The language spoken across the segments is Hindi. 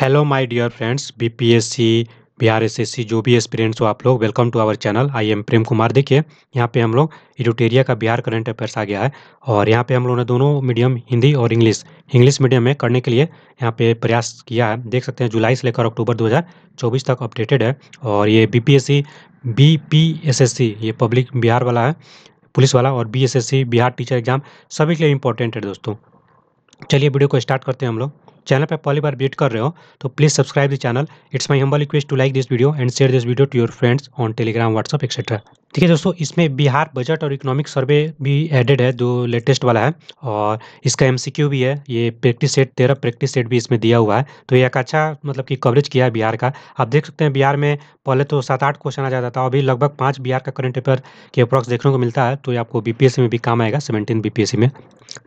Hello my dear friends BPSC Bihar SSC जो भी एस्पिरेंट्स हो आप लोग welcome to our channel I am Prem Kumar देखिए, यहाँ पे हम लोग इडोटेरिया का बिहार करंट अफेयर्स आ गया है और यहाँ पे हम लोगों ने दोनों मीडियम हिंदी और इंग्लिश इंग्लिश मीडियम में करने के लिए यहाँ पे प्रयास किया है। देख सकते हैं, जुलाई से लेकर अक्टूबर 2024 तक अपडेटेड है और ये बीपीएससी बीपीएसएससी ये पब्लिक बिहार वाला है, पुलिस वाला और बीएसएससी बिहार टीचर एग्ज़ाम सभी के लिए इंपॉर्टेंट है दोस्तों। चलिए वीडियो को स्टार्ट करते हैं हम लोग। चैनल पर पहली बार विज़िट कर रहे हो तो please subscribe the channel it's my humble request to like this video and share this video to your friends on Telegram WhatsApp etcetera ठीक है दोस्तों, इसमें बिहार बजट और इकोनॉमिक सर्वे भी एडेड है, जो लेटेस्ट वाला है, और इसका एमसीक्यू भी है, ये प्रैक्टिस सेट तेरह प्रैक्टिस सेट भी इसमें दिया हुआ है तो ये एक अच्छा मतलब कि कवरेज किया है बिहार का। आप देख सकते हैं बिहार में पहले तो सात आठ क्वेश्चन आ जाता था, अभी लगभग पाँच बिहार का करंट अफेयर के अप्रॉक्स देखने को मिलता है तो ये आपको बीपीएससी में भी काम आएगा सेवनटीन बीपीएससी में।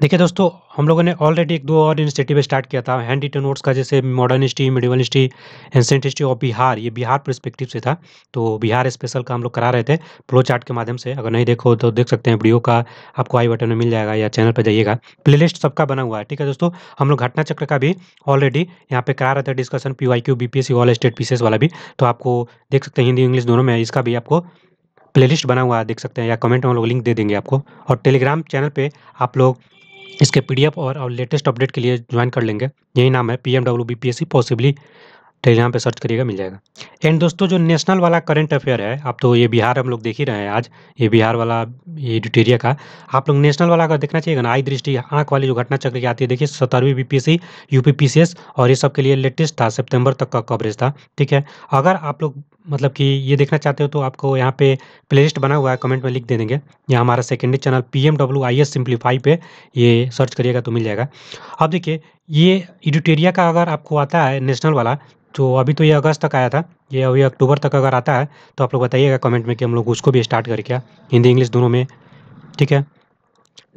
देखिए दोस्तों, हम लोगों ने ऑलरेडी एक दो और इनिशिएटिव स्टार्ट किया था हैंड रिटन नोट्स का, जैसे modern history medieval history ancient history of Bihar, ये बिहार परस्पेक्टिव से था तो बिहार स्पेशल का हम लोग करा रहे थे। फ्लो चार्ट के माध्यम से। अगर नहीं देखो तो देख सकते हैं वीडियो का। आपको आई बटन में मिल जाएगा या चैनल पर जाइएगा। प्लेलिस्ट सबका बना हुआ है ठीक है दोस्तों? हम लोग घटना चक्र का भी ऑलरेडी यहाँ पे करा रहे थे discussion P Y Q B P S all state PCS वाला भी। तो आपको देख सकते हैं हिंदी इंग्लिश दोनों में इसका भी आपको प्लेलिस्ट बना हुआ है देख सकते हैं। या कमेंट में हम लोग लिंक दे देंगे आपको। और टेलीग्राम चैनल पे आप लोग इसके पीडीएफ और, और लेटेस्ट अपडेट के लिए ज्वाइन कर लेंगे। यही नाम है P M W B P S C possibly Telegram पे सर्च करिएगा, मिल जाएगा। एंड दोस्तों, जो नेशनल वाला करंट अफेयर है, आप तो ये बिहार हम लोग देख ही रहे हैं आज, ये बिहार वाला, ये एडिटेरिया का, आप लोग नेशनल वाला अगर देखना चाहिएगा ना आई दृष्टि, आँख वाली जो घटना चक्र की आती है, देखिए सत्तरवीं बी पी और ये सब के लिए लेटेस्ट था सितंबर तक का कवरेज था, ठीक है? अगर आप लोग मतलब कि ये देखना चाहते हो तो आपको यहाँ पे प्लेलिस्ट बना हुआ है कमेंट में लिख दे देंगे। यहाँ हमारा secondary channel P M W I S simplify पे ये सर्च करिएगा तो मिल जाएगा। अब देखिए ये एडिटेरिया का अगर आपको आता है नेशनल वाला तो अभी तो ये अगस्त तक आया था, ये अभी अक्टूबर तक अगर आता है तो आप लोग बताइएगा कमेंट में कि हम लोग उसको भी स्टार्ट करके हिंदी इंग्लिश दोनों में, ठीक है?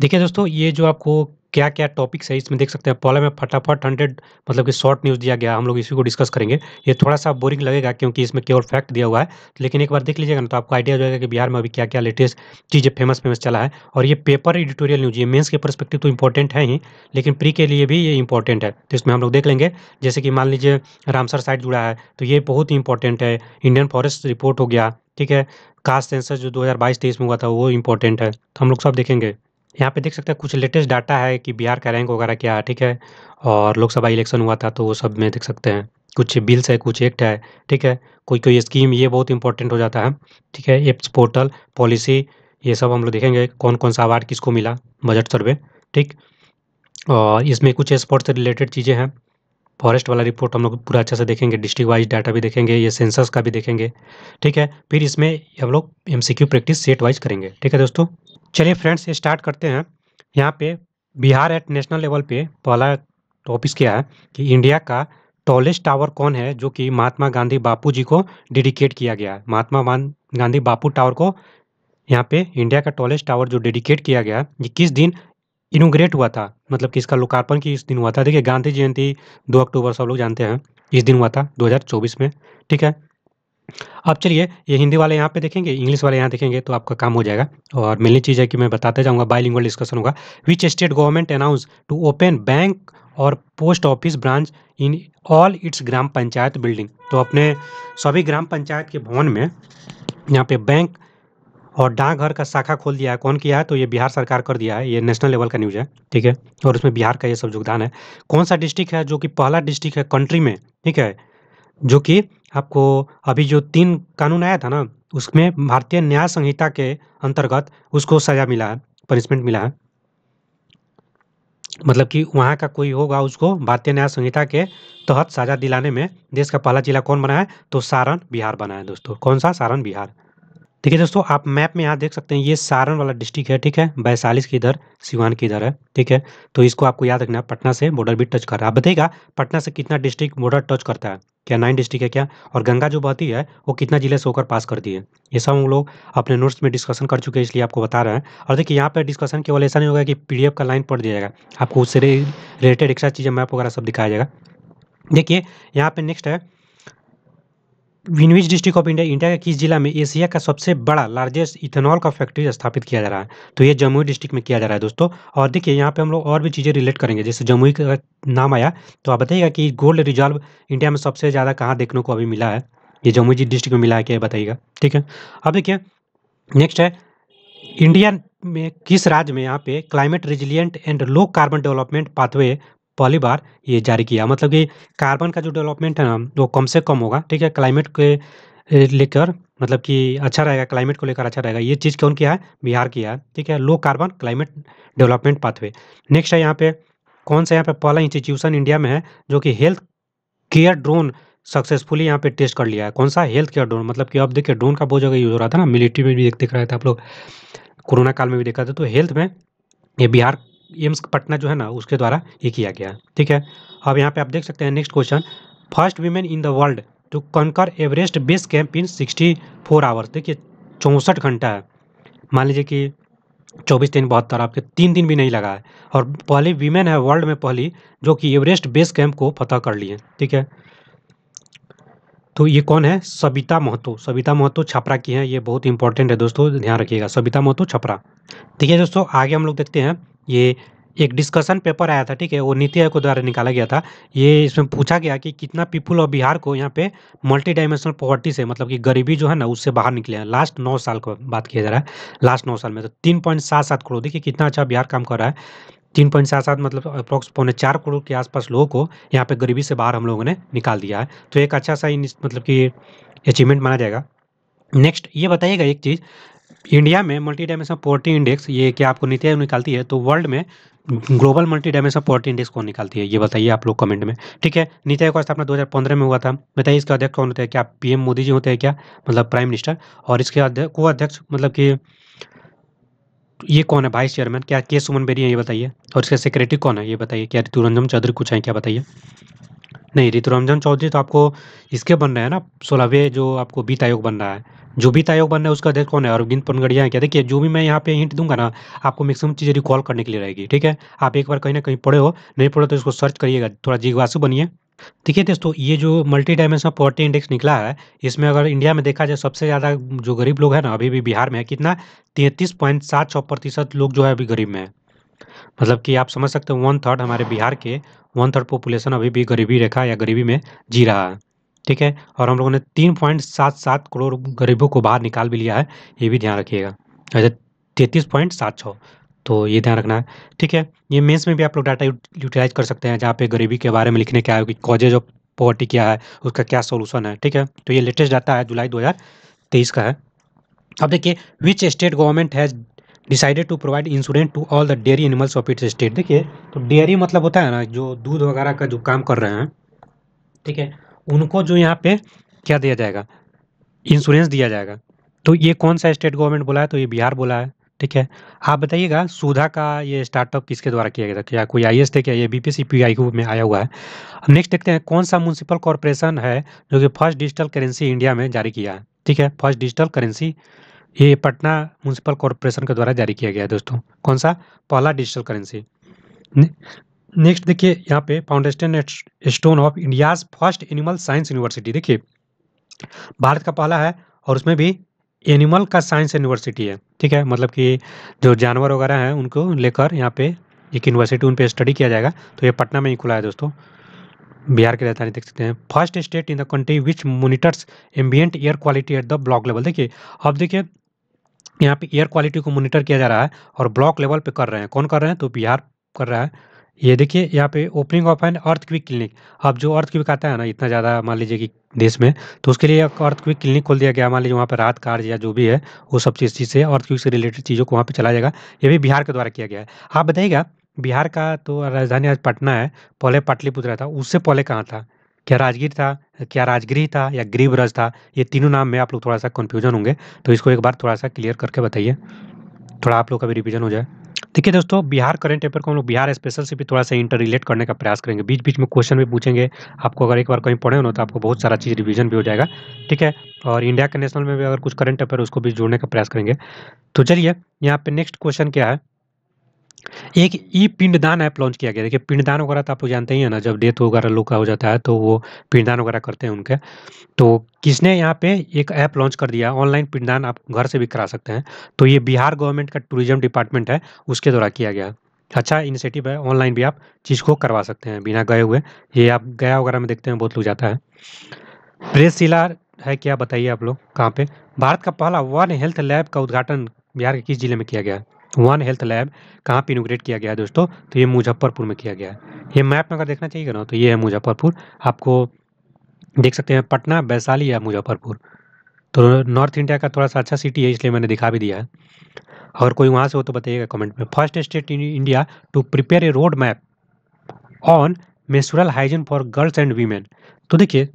देखिए दोस्तों, ये जो आपको क्या क्या टॉपिक्स है, इसमें देख सकते हैं। पहले में फटाफट हंड्रेड मतलब कि शॉर्ट न्यूज़ दिया गया, हम लोग इसी को डिस्कस करेंगे। ये थोड़ा सा बोरिंग लगेगा क्योंकि इसमें केवल फैक्ट दिया हुआ है। लेकिन एक बार देख लीजिएगा ना तो आपको आइडिया हो जाएगा कि बिहार में अभी क्या क्या लेटेस्ट चीज़ें फ़ेमस फ़ेमस चला है। और ये पेपर एडिटोरियल न्यूज़ ये मेन्स के परस्पेक्टिव तो इंपॉर्टेंट है ही, लेकिन प्री के लिए भी ये इंपॉर्टेंट है। तो इसमें हम लोग देख लेंगे। जैसे कि मान लीजिए रामसर साइड जुड़ा है तो ये बहुत ही इंपॉर्टेंट है। इंडियन फॉरेस्ट रिपोर्ट हो गया, ठीक है। कास्ट सेंसर जो दो हज़ार बाईस तेईस में हुआ था, वो इंपॉर्टेंट है। तो हम लोग सब देखेंगे। यहाँ पे देख सकते हैं कुछ लेटेस्ट डाटा है कि बिहार का रैंक वगैरह क्या है, ठीक है? और लोकसभा इलेक्शन हुआ था तो वो सब में देख सकते हैं। कुछ बिल्स है, कुछ एक्ट है, ठीक है? कोई कोई स्कीम ये बहुत इंपॉर्टेंट हो जाता है, ठीक है? एप्स पोर्टल पॉलिसी ये सब हम लोग देखेंगे कौन कौन सा अवार्ड किसको मिला बजट सर्वे ठीक? और इसमें कुछ स्पोर्ट्स से रिलेटेड चीज़ें हैं। फॉरेस्ट वाला रिपोर्ट हम लोग पूरा अच्छे से देखेंगे डिस्ट्रिक्ट वाइज डाटा भी देखेंगे, ये सेंसस का भी देखेंगे, ठीक है? फिर इसमें हम लोग एमसीक्यू प्रैक्टिस सेट वाइज करेंगे, ठीक है दोस्तों? चलिए फ्रेंड्स स्टार्ट करते हैं। यहाँ पे बिहार एट नेशनल लेवल पे पहला टॉपिक क्या है कि इंडिया का टॉलेस्ट टावर कौन है जो कि महात्मा गांधी बापू जी को डेडिकेट किया गया है? महात्मा गांधी बापू टावर को यहाँ पे इंडिया का टॉलेस्ट टावर जो डेडिकेट किया गया ये किस दिन इनोग्रेट हुआ था? मतलब कि इसका लोकार्पण किस दिन हुआ था? देखिए, गांधी जयंती दो अक्टूबर सब लोग जानते हैं, इस दिन हुआ था 2024 में, ठीक है? अब चलिए, ये हिंदी वाले यहाँ पे देखेंगे, इंग्लिश वाले यहाँ देखेंगे तो आपका काम हो जाएगा। और मेनली चीज़ है कि मैं बताते जाऊँगा बाइलिंगुअल डिस्कशन होगा। Which state government announce to open bank और post office branch in all its gram panchayat building तो अपने सभी ग्राम पंचायत के भवन में यहाँ पे बैंक और डाकघर का शाखा खोल दिया है। कौन किया है? तो ये बिहार सरकार कर दिया है। ये नेशनल लेवल का न्यूज़ है, ठीक है? और उसमें बिहार का ये सब योगदान है। कौन सा डिस्ट्रिक्ट है? जो कि पहला डिस्ट्रिक्ट है कंट्री में, ठीक है? जो कि आपको अभी जो तीन कानून आया था ना, उसमें भारतीय न्याय संहिता के अंतर्गत उसको सजा मिला है पनिशमेंट मिला है। मतलब कि वहाँ का कोई होगा उसको भारतीय न्याय संहिता के तहत सजा दिलाने में देश का पहला जिला कौन बना है? तो सारण बिहार बना है दोस्तों। कौन सा? सारण बिहार। देखिए दोस्तों, आप मैप में यहाँ देख सकते हैं, ये सारण वाला डिस्ट्रिक्ट है, ठीक है? वैशालीस की इधर, सिवान की इधर है, ठीक है? तो इसको आपको याद रखना है, पटना से बॉर्डर भी टच कर रहा है। आप बताइएगा, पटना से कितना डिस्ट्रिक्ट बॉर्डर टच करता है? क्या नाइन डिस्ट्रिक्ट है क्या? और गंगा जो बहती है, वो कितना ज़िले से होकर पास करती है? ये सब हम लोग अपने नोट्स में डिस्कशन कर चुके हैं, इसलिए आपको बता रहे हैं। और देखिए, यहाँ पर डिस्कशन केवल ऐसा नहीं होगा कि पीडीएफ का लाइन पढ़ दिया जाएगा, आपको उससे रिलेटेड एक्स्ट्रा चीज़ें, मैप वगैरह सब दिखाया जाएगा। देखिए, यहाँ पे नेक्स्ट है in which district of India India के किस जिला में एशिया का सबसे बड़ा लार्जेस्ट इथेनॉल का फैक्ट्री स्थापित किया जा रहा है? तो ये जमुई डिस्ट्रिक्ट में किया जा रहा है दोस्तों। और देखिए, यहाँ पे हम लोग और भी चीज़ें रिलेट करेंगे। जैसे जमुई का नाम आया तो आप बताइएगा कि गोल्ड रिज़र्व इंडिया में सबसे ज़्यादा कहाँ देखने को अभी मिला है? ये जमुई डिस्ट्रिक्ट में मिला है क्या बताइएगा। ठीक है? अब देखिए नेक्स्ट है इंडिया में किस राज्य में यहाँ पे climate resilient and low carbon development pathway पहली बार ये जारी किया। मतलब कि कार्बन का जो डेवलपमेंट है ना, वो कम से कम होगा, ठीक है? क्लाइमेट के लेकर मतलब कि अच्छा रहेगा, क्लाइमेट को लेकर अच्छा रहेगा। ये चीज़ कौन किया है? बिहार किया है, ठीक है? Low carbon, climate development pathway. Next है यहाँ पे, कौन सा यहाँ पे पहला इंस्टीट्यूशन इंडिया में है, जो कि हेल्थ केयर ड्रोन सक्सेसफुली यहाँ पे टेस्ट कर लिया है? कौन सा? Health care drone. मतलब कि अब देखिए, ड्रोन का बहुत जगह यूज़ हो रहा था ना, मिलिट्री में भी देख रहे थे आप लोग, कोरोना काल में भी देखा था तो हेल्थ में ये बिहार एम्स पटना जो है ना, उसके द्वारा ये किया गया। है ठीक है? अब यहाँ पे आप देख सकते हैं next question first women in the world to conquer Everest base camp in sixty four hours देखिए, चौंसठ घंटा है। मान लीजिए कि चौबीस तीन बहत्तर आपके तीन दिन भी नहीं लगा है। और पहली वीमेन है वर्ल्ड में पहली, जो कि एवरेस्ट बेस कैंप को फतह कर लिए। ठीक है? तो ये कौन है? सबिता महतो। सबिता महतो छपरा की है। ये बहुत इंपॉर्टेंट है दोस्तों, ध्यान रखिएगा। सबिता महतो छपरा। ठीक है दोस्तों, आगे हम लोग देखते हैं। ये एक डिस्कशन पेपर आया था, ठीक है? वो नीति आयोग द्वारा निकाला गया था। ये इसमें पूछा गया कि कितना पीपुल ऑफ़ बिहार को यहाँ पे मल्टी डायमेंशनल पॉवर्टी से मतलब कि गरीबी जो है ना, उससे बाहर निकले हैं। लास्ट नौ साल को बात किया जा रहा है। लास्ट नौ साल में तो तीन पॉइंट सात सात करोड़, देखिए कितना अच्छा बिहार काम कर रहा है। तीन पॉइंट सात सात मतलब अप्रॉक्स पौने चार करोड़ के आसपास लोगों को यहाँ पे गरीबी से बाहर हम लोगों ने निकाल दिया है। तो एक अच्छा सा मतलब कि अचीवमेंट माना जाएगा। नेक्स्ट ये बताइएगा एक चीज़ इंडिया में मल्टी डायमेंशन पॉवर्टी इंडेक्स ये क्या आपको नीति आयोग निकालती है तो वर्ल्ड में global multi dimension poverty index कौन निकालती है? ये बताइए आप लोग कमेंट में। ठीक है नीति आयोग का स्थापना 2015 में हुआ था। बताइए इसके अध्यक्ष कौन होते हैं? क्या पीएम मोदी जी होते हैं क्या? मतलब प्राइम मिनिस्टर और इसके को अध्यक्ष मतलब कि ये कौन है? वाइस चेयरमैन क्या के सुमन बेरी है, ये बताइए। और इसका सेक्रेटरी कौन है? ये बताइए। क्या ऋतुरंजन चौधरी कुछ है क्या? बताइए। नहीं, ऋतुरंजन चौधरी तो आपको इसके बन रहे हैं ना? सोलहवें जो आपको वित्त आयोग बन रहा है। जो वित्त आयोग बन रहा है उसका अध्यक्ष कौन है? अरविंद पनगड़िया है क्या देखिए जो भी मैं यहाँ पे हिंट दूँगा ना, आपको मैक्सिमम चीज़ें रिकॉल करने के लिए रहेगी, ठीक है? आप एक बार कहीं ना कहीं पढ़े हो, नहीं पढ़े तो इसको सर्च करिएगा, थोड़ा जिज्ञासु बनिए। ठीक है दोस्तों, ये जो मल्टी डायमेंशनल पॉवर्टी इंडेक्स निकला है, इसमें अगर इंडिया में देखा जाए, सबसे ज़्यादा जो गरीब लोग हैं ना, अभी भी बिहार में है, कितना? तैंतीस पॉइंट सात छः प्रतिशत लोग जो है अभी गरीब में है। मतलब कि आप समझ सकते हो वन थर्ड हमारे बिहार के वन थर्ड पॉपुलेशन अभी भी गरीबी रेखा या गरीबी में जी रहा है। ठीक है? और हम लोगों ने तीन पॉइंट सात सात करोड़ गरीबों को बाहर निकाल भी लिया है, ये भी ध्यान रखिएगा। ऐसे तैंतीस पॉइंट सात छः तो ये ध्यान रखना है। ठीक है, ये मेंस में भी आप लोग डाटा यूटिलाइज कर सकते हैं, जहाँ पे गरीबी के बारे में लिखने क्या है कि कॉजेज ऑफ़ पॉवर्टी क्या है, उसका क्या सोल्यूशन है, ठीक है? तो ये लेटेस्ट डाटा है, जुलाई दो हज़ार तेईस का है। अब देखिए which state government has decided to provide insurance to all the dairy animals of its state देखिए तो डेयरी मतलब होता है ना, जो दूध वगैरह का जो काम कर रहे हैं, ठीक है? उनको जो यहाँ पे क्या दिया जाएगा? इंश्योरेंस दिया जाएगा। तो ये कौन सा स्टेट गवर्नमेंट बोला है? तो ये बिहार बोला है, ठीक है? आप बताइएगा, सुधा का ये स्टार्टअप किसके द्वारा किया गया था? क्या कोई आई थे क्या? ये B P C P I में आया हुआ है। अब नेक्स्ट देखते हैं, कौन सा म्यूनसिपल कॉरपोरेशन है जो कि फ़र्स्ट डिजिटल करेंसी इंडिया में जारी किया है, ठीक है? फ़र्स्ट डिजिटल करेंसी ये पटना म्यूनसिपल कॉरपोरेशन के द्वारा जारी किया गया है दोस्तों। कौन सा? पहला डिजिटल करेंसी नेक्स्ट देखिए, यहाँ पे foundation stone of India's first animal science university देखिए, भारत का पहला है और उसमें भी एनिमल का साइंस यूनिवर्सिटी है। ठीक है मतलब कि जो जानवर वगैरह हैं, उनको लेकर यहाँ पे एक यूनिवर्सिटी उन पर स्टडी किया जाएगा। तो ये पटना में ही खुला है दोस्तों। बिहार की राजधानी देख सकते हैं। First state in the country which monitors ambient air quality at the block level देखिए, अब देखिए, यहाँ पे एयर क्वालिटी को मोनिटर किया जा रहा है और ब्लॉक लेवल पे कर रहे हैं। कौन कर रहे हैं? तो बिहार कर रहा है। ये देखिए, यहाँ पे opening of an earth quick clinic अब जो अर्थ क्विक आता है ना, इतना ज़्यादा मान लीजिए कि देश में तो उसके लिए एक अर्थ क्विक क्लिनिक खोल दिया गया। मान लीजिए वहाँ पे राहत कार्य या जो भी है, वो सब चीज़ चीज़ से अर्थ क्विक से रिलेटेड चीज़ों को वहाँ पे चला जाएगा। ये भी बिहार के द्वारा किया गया है। आप बताइएगा, बिहार का तो राजधानी आज पटना है, पहले पाटलिपुत्र था, उससे पहले कहाँ था? क्या राजगीर था, क्या राजगिरी था या गरीबरज था? ये तीनों नाम में आप लोग थोड़ा सा कन्फ्यूज़न होंगे तो इसको एक बार थोड़ा सा क्लियर करके बताइए। थोड़ा आप लोग का भी रिविजन हो जाए। देखिए दोस्तों, बिहार करंट अफेयर को हम लोग बिहार स्पेशल से भी थोड़ा सा इंटर रिलेट करने का प्रयास करेंगे। बीच बीच में क्वेश्चन भी पूछेंगे। आपको अगर एक बार कहीं पढ़े हो ना तो आपको बहुत सारा चीज़ रिवीजन भी हो जाएगा। ठीक है? और इंडिया के नेशनल में भी अगर कुछ करंट अफेयर उसको भी जोड़ने का प्रयास करेंगे। तो चलिए, यहाँ पे नेक्स्ट क्वेश्चन क्या है? एक ई पिंडदान ऐप लॉन्च किया गया। देखिए, पिंडदान वगैरह तो आप लोग जानते ही हैं ना, जब डेथ वगैरह लोग का हो जाता है तो वो पिंडदान वगैरह करते हैं उनके। तो किसने यहाँ पे एक ऐप लॉन्च कर दिया, ऑनलाइन पिंडदान आप घर से भी करा सकते हैं। तो ये बिहार गवर्नमेंट का टूरिज़्म डिपार्टमेंट है, उसके द्वारा किया गया। अच्छा इनिशिएटिव है, ऑनलाइन भी आप चीज़ को करवा सकते हैं, बिना गए हुए। ये आप गया वगैरह में देखते हैं, बहुत लोग जाता है। प्रेस शिला है क्या, बताइए आप लोग, कहाँ पे? भारत का पहला वन हेल्थ लैब का उद्घाटन बिहार के किस ज़िले में किया गया? है वन हेल्थ लैब कहाँ पे इनोग्रेट किया गया है दोस्तों? तो ये मुजफ्फरपुर में किया गया है। ये मैप में अगर देखना चाहिए ना तो ये है मुजफ्फरपुर। आपको देख सकते हैं पटना, वैशाली या मुजफ्फरपुर। तो नॉर्थ इंडिया का थोड़ा सा अच्छा सिटी है, इसलिए मैंने दिखा भी दिया है। अगर कोई वहाँ से हो तो बताइएगा कमेंट में। First state in India to prepare a road map on menstrual hygiene for girls and women तो देखिए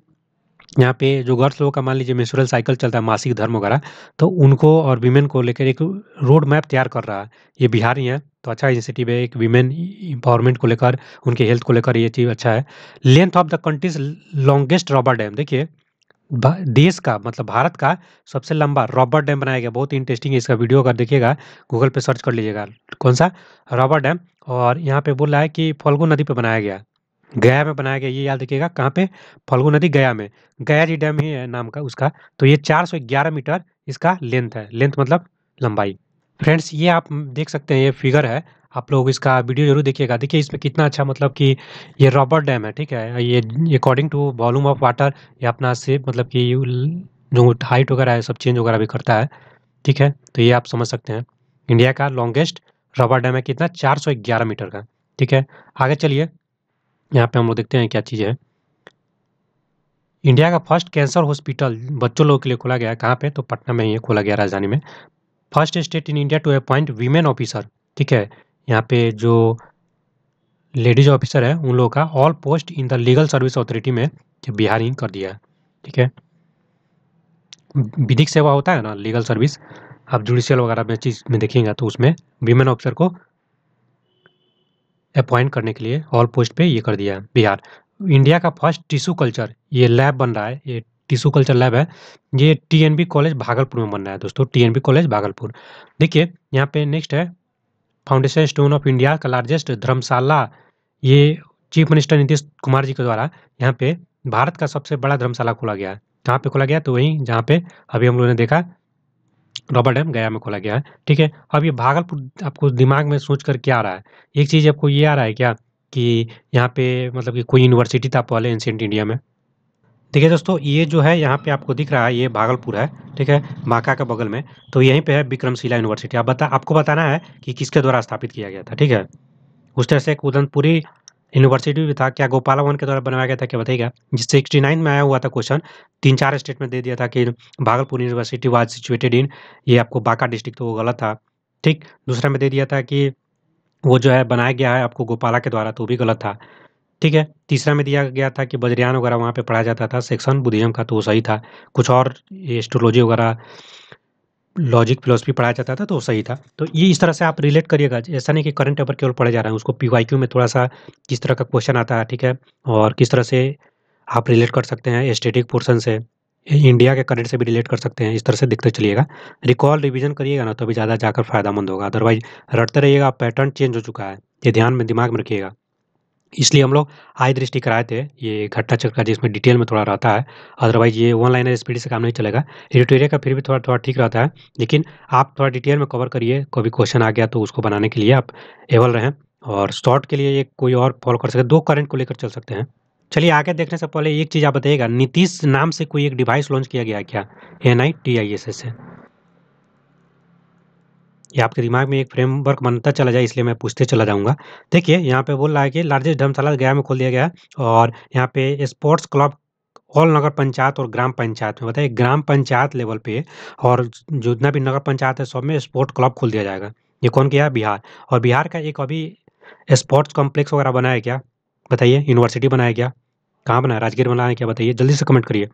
यहाँ पे जो गर्ल्स लोगों का मान लीजिए मेंस्ट्रुअल साइकिल चलता है, मासिक धर्म वगैरह तो उनको और वीमेन को लेकर एक रोड मैप तैयार कर रहा है। ये बिहार ही है तो अच्छा इनिशिएटिव है, एक वीमेन एम्पावरमेंट को लेकर, उनके हेल्थ को लेकर ये चीज़ अच्छा है। Length of the country's longest rubber dam देखिए देश का मतलब भारत का सबसे लंबा रॉबर डैम बनाया गया, बहुत इंटरेस्टिंग है, इसका वीडियो अगर देखिएगा गूगल पे सर्च कर लीजिएगा। कौन सा? रॉबर डैम और यहाँ पे बोल रहा है कि फल्गु नदी पे बनाया गया। गया में बनाया गया, ये याद रखिएगा, कहाँ पे? फल्गु नदी गया में। गया जी डैम ही है नाम का उसका तो ये 411 मीटर इसका लेंथ है। लेंथ मतलब लंबाई। फ्रेंड्स, ये आप देख सकते हैं, ये फिगर है। आप लोग इसका वीडियो ज़रूर देखिएगा। देखिए, इसमें कितना अच्छा मतलब कि ये रॉबर डैम है, ठीक है? ये according to volume of water ये अपना से मतलब कि जो हाइट वगैरह है, सब चेंज वगैरह भी करता है, ठीक है? तो ये आप समझ सकते हैं। इंडिया का लॉन्गेस्ट रॉबर डैम है कितना? चार सौ ग्यारह मीटर का, ठीक है? आगे चलिए। यहाँ पे हम लोग देखते हैं क्या चीज़ है। इंडिया का फ़र्स्ट कैंसर हॉस्पिटल बच्चों लोगों के लिए खोला गया कहाँ पे? तो पटना में ही खोला गया राजधानी में। First state in India to appoint women officer, ठीक है? यहाँ पे जो लेडीज़ ऑफिसर है, उन लोगों का all post in the legal service authority में बिहार ही कर दिया ठीक है? विधिक सेवा होता है ना, लीगल सर्विस। आप जुडिशियल वगैरह में चीज़ में देखेंगे तो उसमें वीमेन ऑफिसर को अपॉइंट करने के लिए ऑल पोस्ट पे ये कर दिया है बिहार। इंडिया का फ़र्स्ट टिश्यू कल्चर ये लैब बन रहा है, ये टिश्यू कल्चर लैब है। ये टीएनबी कॉलेज भागलपुर में बन रहा है दोस्तों टीएनबी कॉलेज भागलपुर। देखिए, यहाँ पे नेक्स्ट है फाउंडेशन स्टोन ऑफ़ इंडिया का लार्जेस्ट धर्मशाला, ये चीफ मिनिस्टर नीतीश कुमार जी के द्वारा यहाँ पे भारत का सबसे बड़ा धर्मशाला खोला गया है। कहाँ पे खोला गया तो वहीं, जहाँ पे अभी हम लोगों ने देखा रॉबर डैम गया में खोला गया है, ठीक है? अब ये भागलपुर आपको दिमाग में सोच कर क्या आ रहा है? एक चीज़ आपको ये आ रहा है क्या कि यहाँ पे मतलब कि कोई यूनिवर्सिटी था पहले एंशियंट इंडिया में? देखिए दोस्तों, ये जो है, यहाँ पे आपको दिख रहा है, ये भागलपुर है, ठीक है? बांका के बगल में तो यहीं पे है विक्रमशिला यूनिवर्सिटी आप बता, आपको बताना है कि किसके द्वारा स्थापित किया गया था, ठीक है? उस तरह से उदनपुरी यूनिवर्सिटी भी था क्या गोपाला वन के द्वारा बनाया गया था, क्या बताइएगा? जिससे सिक्सटी नाइन में आया हुआ था क्वेश्चन तीन चार स्टेट में दे दिया था कि Bhagalpur university was situated in ये आपको बांका डिस्ट्रिक्ट तो वो गलत था। ठीक? दूसरा में दे दिया था कि वो जो है बनाया गया है आपको गोपाला के द्वारा तो भी गलत था। ठीक है? तीसरा में दिया गया था कि बजरियान वगैरह वहाँ पे पढ़ाया जाता था सेक्शन बुद्धिज्म का तो वो सही था। कुछ और एस्ट्रोलॉजी वगैरह लॉजिक फिलोसफी पढ़ाया जाता था तो सही था। तो ये इस तरह से आप रिलेट करिएगा, ऐसा नहीं कि करंट पेपर केवल पढ़े जा रहे हैं, उसको पीवाईक्यू में थोड़ा सा किस तरह का क्वेश्चन आता है, ठीक है? और किस तरह से आप रिलेट कर सकते हैं स्टेटिक पोर्सन से इंडिया के करंट से भी रिलेट कर सकते हैं, इस तरह से देखते चलिएगा। रिकॉल रिवीजन करिएगा ना तो अभी ज़्यादा जाकर फ़ायदा होगा। अदरवाइज़ रटते रहिएगा पैटर्न चेंज हो चुका है। ये ध्यान में, दिमाग में रखिएगा। इसलिए हम लोग आई दृष्टि कराए थे ये घट्टा चक्र जिसमें डिटेल में थोड़ा रहता है। अदरवाइज़ ये ऑनलाइन स्पीड से काम नहीं चलेगा। एडिटोरियल का फिर भी थोड़ा थोड़ा ठीक रहता है। लेकिन आप थोड़ा डिटेल में कवर करिए, कोई क्वेश्चन आ गया तो उसको बनाने के लिए आप एवल रहें। और शॉर्ट के लिए एक कोई और फॉलो कर सकते दो करंट को लेकर चल सकते हैं। चलिए आगे देखने से पहले एक चीज़ आप बताइएगा। नीतीश नाम से कोई एक डिवाइस लॉन्च किया गया क्या? N I T I S S से ये आपके दिमाग में एक फ्रेमवर्क बनता चला जाए, इसलिए मैं पूछते चला जाऊँगा। देखिए, यहाँ पे बोल रहा है कि लार्जेस्ट धर्मशाला गया में खोल दिया गया है और यहाँ पे sports club all nagar panchayat और ग्राम पंचायत में, बताइए, ग्राम पंचायत लेवल पे और जितना भी नगर पंचायत है, सब में स्पोर्ट क्लब खोल दिया जाएगा। ये कौन किया? बिहार और बिहार का एक अभी स्पोर्ट्स कॉम्प्लेक्स वगैरह बनाया क्या? बताइए यूनिवर्सिटी बनाया क्या? कहाँ बनाया राजगीर बनाया क्या बताइए? जल्दी से कमेंट करिए।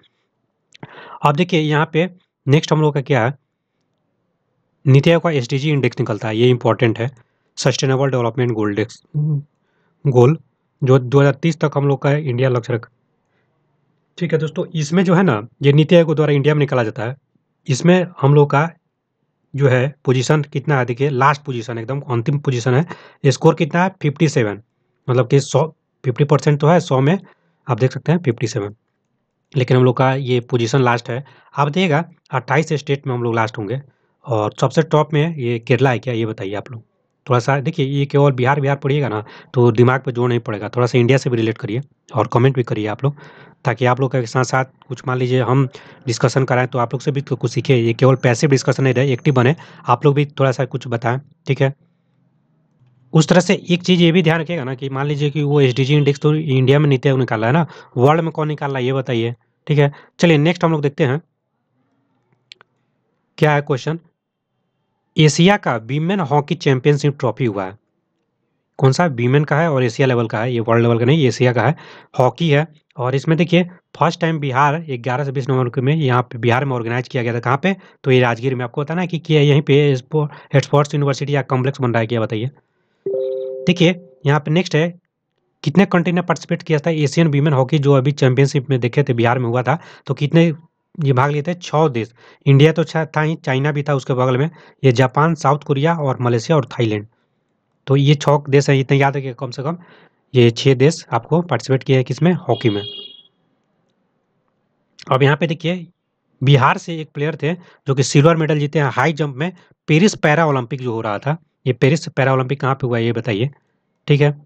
अब देखिए, यहाँ पे नेक्स्ट हम लोग का क्या है नीति आयोग का एस इंडेक्स निकलता है, ये इंपॉर्टेंट है। सस्टेनेबल डेवलपमेंट गोल डेक्स गोल जो 2030 तक हम लोग का इंडिया लक्ष्य रख। ठीक है दोस्तों, इसमें जो है ना, ये नीति आयोग द्वारा इंडिया में निकाला जाता है। इसमें हम लोग का जो है पोजीशन कितना है, देखिए लास्ट पोजीशन एकदम अंतिम पोजीशन है। स्कोर कितना है? फिफ्टी सेवन मतलब कि सौ फिफ्टी परसेंट तो है, सौ में, आप देख सकते हैं फिफ्टी सेवन लेकिन हम लोग का ये पोजीशन लास्ट है। आप देखिएगा, अट्ठाईस स्टेट में हम लोग लास्ट होंगे। और सबसे टॉप में ये केरला है क्या, ये बताइए आप लोग। थोड़ा सा देखिए, ये केवल बिहार बिहार पढ़िएगा ना तो दिमाग पे ज़ोर नहीं पड़ेगा। थोड़ा सा इंडिया से भी रिलेट करिए और कमेंट भी करिए आप लोग, ताकि आप लोग के साथ साथ कुछ मान लीजिए हम डिस्कशन कराएँ तो आप लोग से भी कुछ सीखे। ये केवल पैसिव डिस्कशन नहीं रहे एक्टिव बने, आप लोग भी थोड़ा सा कुछ बताएँ, ठीक है? उस तरह से एक चीज़ ये भी ध्यान रखिएगा ना कि मान लीजिए कि वो एच इंडेक्स तो इंडिया में नीति निकाला है ना, वर्ल्ड में कौन निकाल रहा है, ये बताइए, ठीक है? चलिए, नेक्स्ट हम लोग देखते हैं, क्या है क्वेश्चन? एशिया का वीमेन हॉकी चैंपियनशिप ट्रॉफी हुआ है। कौन सा? वीमेन का है और एशिया लेवल का है। ये वर्ल्ड लेवल का नहीं एशिया का है। हॉकी है। और इसमें देखिए फ़र्स्ट टाइम बिहार, ग्यारह से बीस नवंबर में यहाँ पे बिहार में ऑर्गेनाइज किया गया था। कहाँ पे? तो ये राजगीर में। आपको बताना है कि किया यहीं पे स्पोर्ट्स यूनिवर्सिटी या कॉम्प्लेक्स बन रहा है क्या बताइए? देखिए, यहाँ पे नेक्स्ट है, कितने कंट्री ने पार्टिसिपेट किया था? एशियन वीमेन हॉकी जो अभी चैंपियनशिप में देखे थे, बिहार में हुआ था तो कितने ये भाग लिए थे छः देश। इंडिया तो था ही, चाइना भी था उसके बगल में। ये जापान, साउथ कोरिया और मलेशिया और थाईलैंड। तो ये छः देश हैं, इतने याद है कि कम से कम। ये छः देश आपको पार्टिसिपेट किया है किसमें? हॉकी में। अब यहाँ पे देखिए, बिहार से एक प्लेयर थे जो कि सिल्वर मेडल जीते हैं हाई जंप में। पेरिस पैरा ओलंपिक जो हो रहा था, ये पेरिस पैरा ओलंपिक कहाँ पे हुआ ये बताइए। ठीक है?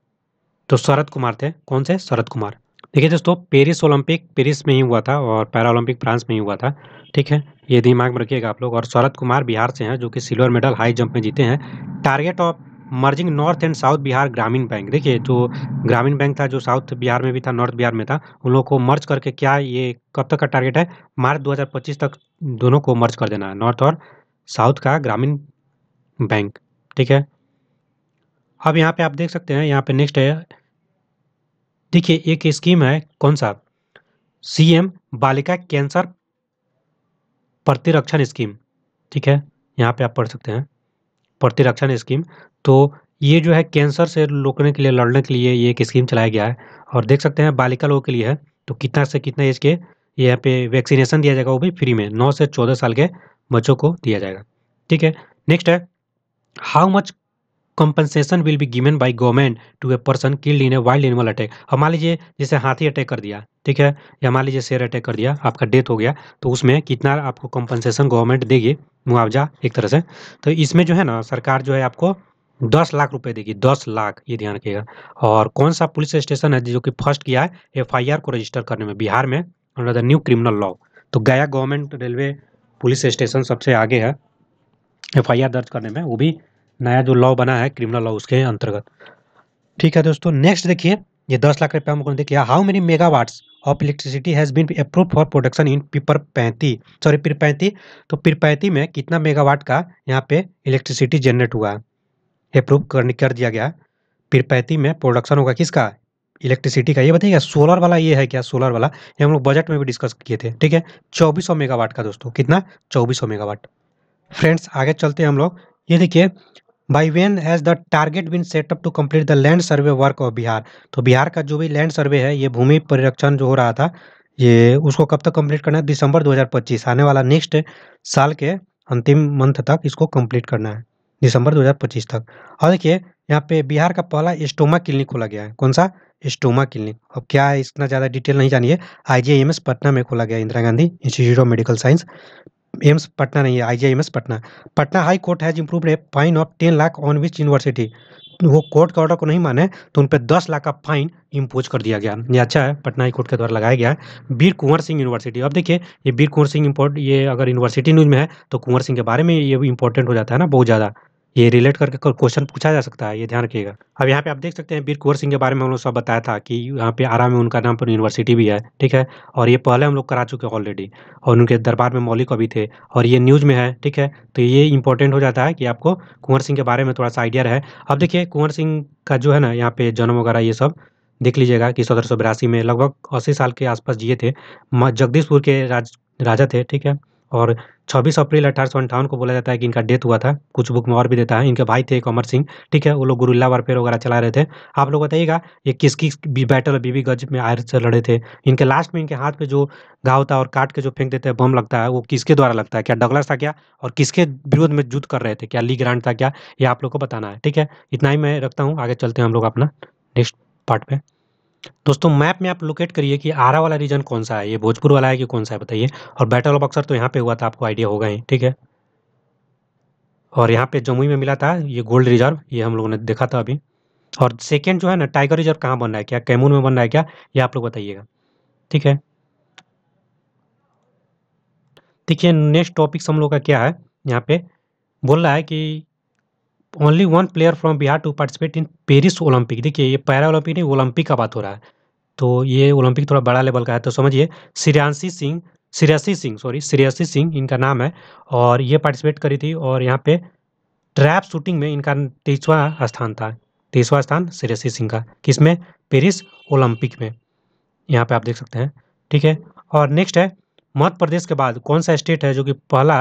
तो शरद कुमार थे। कौन से? शरद कुमार। देखिए दोस्तों, पेरिस ओलंपिक पेरिस में ही हुआ था और पैरा ओलंपिक फ्रांस में ही हुआ था। ठीक है, ये दिमाग में रखिएगा आप लोग। और शरद कुमार बिहार से हैं, जो कि सिल्वर मेडल हाई जंप में जीते हैं। Target of merging north and south Bihar Gramin bank. देखिए, जो ग्रामीण बैंक था, जो साउथ बिहार में भी था, नॉर्थ बिहार में था, उन लोगों को मर्ज करके क्या ये कब तक का टारगेट है? मार्च 2025 तक दोनों को मर्ज कर देना है, नॉर्थ और साउथ का ग्रामीण बैंक। ठीक है, अब यहाँ पे आप देख सकते हैं, यहाँ पे नेक्स्ट है देखिए, एक स्कीम है, कौन सा? सीएम बालिका कैंसर प्रतिरक्षण स्कीम ठीक है? यहाँ पे आप पढ़ सकते हैं, प्रतिरक्षण स्कीम तो ये जो है कैंसर से रोकने के लिए, लड़ने के लिए ये एक स्कीम चलाया गया है। और देख सकते हैं, बालिका लोगों के लिए है तो कितना से कितना एज के यहाँ पे वैक्सीनेशन दिया जाएगा वो भी फ्री में, नौ से चौदह साल के बच्चों को दिया जाएगा, ठीक है? नेक्स्ट है how much compensation will be given by government to a person killed in a wild animal attack अब मान लीजिए जैसे हाथी अटैक कर दिया, ठीक है? या मान लीजिए शेर अटैक कर दिया, आपका डेथ हो गया तो उसमें कितना आपको कंपनसेशन गवर्नमेंट देगी? मुआवजा एक तरह से। तो इसमें जो है ना, सरकार जो है आपको दस लाख रुपए देगी, दस लाख, ये ध्यान रखिएगा। और कौन सा पुलिस स्टेशन है जो कि फ़र्स्ट किया है? एफ़ को रजिस्टर करने में, बिहार में under the new criminal law तो गया गवर्नमेंट रेलवे पुलिस स्टेशन सबसे आगे है एफ़ दर्ज करने में, वो भी नया जो लॉ बना है क्रिमिनल लॉ उसके अंतर्गत। ठीक है दोस्तों नेक्स्ट देखिए, ये दस लाख रुपये हमको देखिए how many megawatts of electricity has been approve for production in Pirpainti sorry Pirpainti तो पिरपैंती में कितना मेगावाट का यहाँ पे इलेक्ट्रिसिटी जनरेट हुआ? है अप्रूव कर कर दिया गया। फिर पैंती में प्रोडक्शन होगा किसका? इलेक्ट्रिसिटी का। ये बताइए सोलर वाला ये है क्या? सोलर वाला। ये हम लोग बजट में भी डिस्कस किए थे। ठीक है? चौबीस मेगावाट का दोस्तों। कितना? चौबीस मेगावाट फ्रेंड्स आगे चलते हैं हम लोग। ये देखिए by when has the target been set up to complete the land survey work of Bihar तो बिहार का जो भी लैंड सर्वे है, ये भूमि परिरक्षण जो हो रहा था, ये उसको कब तक कंप्लीट करना है? दिसंबर 2025 आने वाला नेक्स्ट साल के अंतिम मंथ तक इसको कंप्लीट करना है, दिसंबर 2025 तक। और देखिए, यहाँ पे बिहार का पहला स्टोमा क्लिनिक खोला गया है। कौन सा? स्टोमा क्लिनिक अब क्या है इतना ज़्यादा डिटेल नहीं जानिए। आई पटना में खोला गया Indira Gandhi institute of medical science AIIMS Patna नहीं है I G Patna. Patna high court has improve a fine of ten lakh on which university वो कोर्ट का ऑर्डर को नहीं माने तो उन पर दस लाख का फाइन इम्पोज कर दिया गया। ये अच्छा है, पटना हाई कोर्ट के द्वारा लगाया गया है। वीर कुंवर सिंह यूनिवर्सिटी अब देखिए, ये वीर कुंवर सिंह इम्पोर्ट ये अगर यूनिवर्सिटी न्यूज़ में है तो कुंवर सिंह के बारे में ये इम्पोर्टेंट हो जाता है ना, बहुत ज़्यादा। ये रिलेट करके क्वेश्चन पूछा जा सकता है, ये ध्यान रखिएगा। अब यहाँ पे आप देख सकते हैं वीर कुंवर सिंह के बारे में हम लोग सब बताया था कि यहाँ पे आरा में उनका नाम पर यूनिवर्सिटी भी है, ठीक है? और ये पहले हम लोग करा चुके हैं ऑलरेडी और उनके दरबार में मौलिक कवि थे, और ये न्यूज़ में है, ठीक है? तो ये इंपॉर्टेंट हो जाता है कि आपको कुंवर सिंह के बारे में थोड़ा सा आइडिया रहे। अब देखिए कुंवर सिंह का जो है ना, यहाँ पे जन्म वगैरह ये सब, देख लीजिएगा कि सत्रह में लगभग अस्सी साल के आसपास जिए थे। जगदीशपुर के राज, राजा थे, ठीक है? और छब्बीस अप्रैल अठारह को बोला जाता है कि इनका डेथ हुआ था। कुछ बुक में और भी देता है। इनके भाई थे एक अमर सिंह, ठीक है? वो लोग गुरुल्ला वारफेयर वगैरह चला रहे थे। आप लोग बताइएगा, ये किस किस बैटल बीबी गज में आयर से लड़े थे? इनके लास्ट में इनके हाथ पे जो घाव था और काट के जो फेंक देते हैं बम लगता है, वो किसके द्वारा लगता है? क्या डगलस था क्या? और किसके विरोध में युद्ध कर रहे थे? क्या ली ग्रांड था क्या? ये आप लोग को बताना है, ठीक है? इतना ही मैं रखता हूँ। आगे चलते हैं हम लोग अपना नेक्स्ट पार्ट पे। दोस्तों, मैप में आप लोकेट करिए कि आरा वाला रीजन कौन सा है, ये भोजपुर वाला है कि कौन सा है, बताइए। और बैटल ऑफ़ बक्सर तो यहाँ पे हुआ था, आपको आइडिया होगा ही, ठीक है? और यहाँ पे जमुई में मिला था, ये गोल्ड रिज़र्व, ये हम लोगों ने देखा था अभी। और सेकेंड जो है ना, टाइगर रिज़र्व कहाँ बन रहा है क्या? कैमून में बन रहा है क्या? ये आप लोग बताइएगा, ठीक है? देखिए, नेक्स्ट टॉपिक्स हम लोग का क्या है? यहाँ पे बोल रहा है कि only one player from Bihar to participate in Paris Olympic देखिए, ये पैरा ओलंपिक नहीं, ओलंपिक का बात हो रहा है। तो ये ओलंपिक थोड़ा बड़ा लेवल का है तो समझिए, श्रेयांशी सिंह श्रेयसी सिंह सॉरी श्रेयसी सिंह इनका नाम है, और ये पार्टिसिपेट करी थी, और यहाँ पे ट्रैप शूटिंग में इनका तेईसवा स्थान था, तेईसवा स्थान श्रेयसी सिंह का, किसमें? पेरिस ओलंपिक में। यहाँ पे आप देख सकते हैं, ठीक है? और नेक्स्ट है मध्य प्रदेश के बाद कौन सा स्टेट है जो कि पहला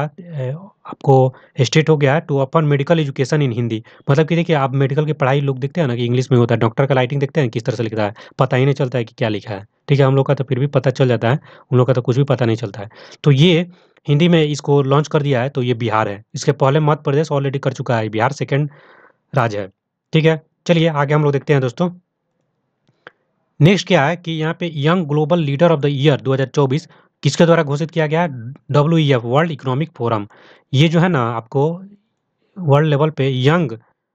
आपको स्टेट हो गया to open medical education in Hindi मतलब कि देखिए, आप मेडिकल की पढ़ाई लोग देखते हैं ना कि इंग्लिश में होता है डॉक्टर का राइटिंग देखते हैं किस तरह से लिखता है, पता ही नहीं चलता है कि क्या लिखा है। ठीक है, हम लोग का तो फिर भी पता चल जाता है, उन लोग का तो कुछ भी पता नहीं चलता है। तो ये हिंदी में इसको लॉन्च कर दिया है तो ये बिहार है। इसके पहले मध्य प्रदेश ऑलरेडी कर चुका है, बिहार सेकेंड राज्य है। ठीक है, चलिए आगे हम लोग देखते हैं दोस्तों। नेक्स्ट क्या है कि यहाँ पे young global leader of the year 2024 किसके द्वारा घोषित किया गया? W F world economic forum ये जो है ना, आपको वर्ल्ड लेवल पे यंग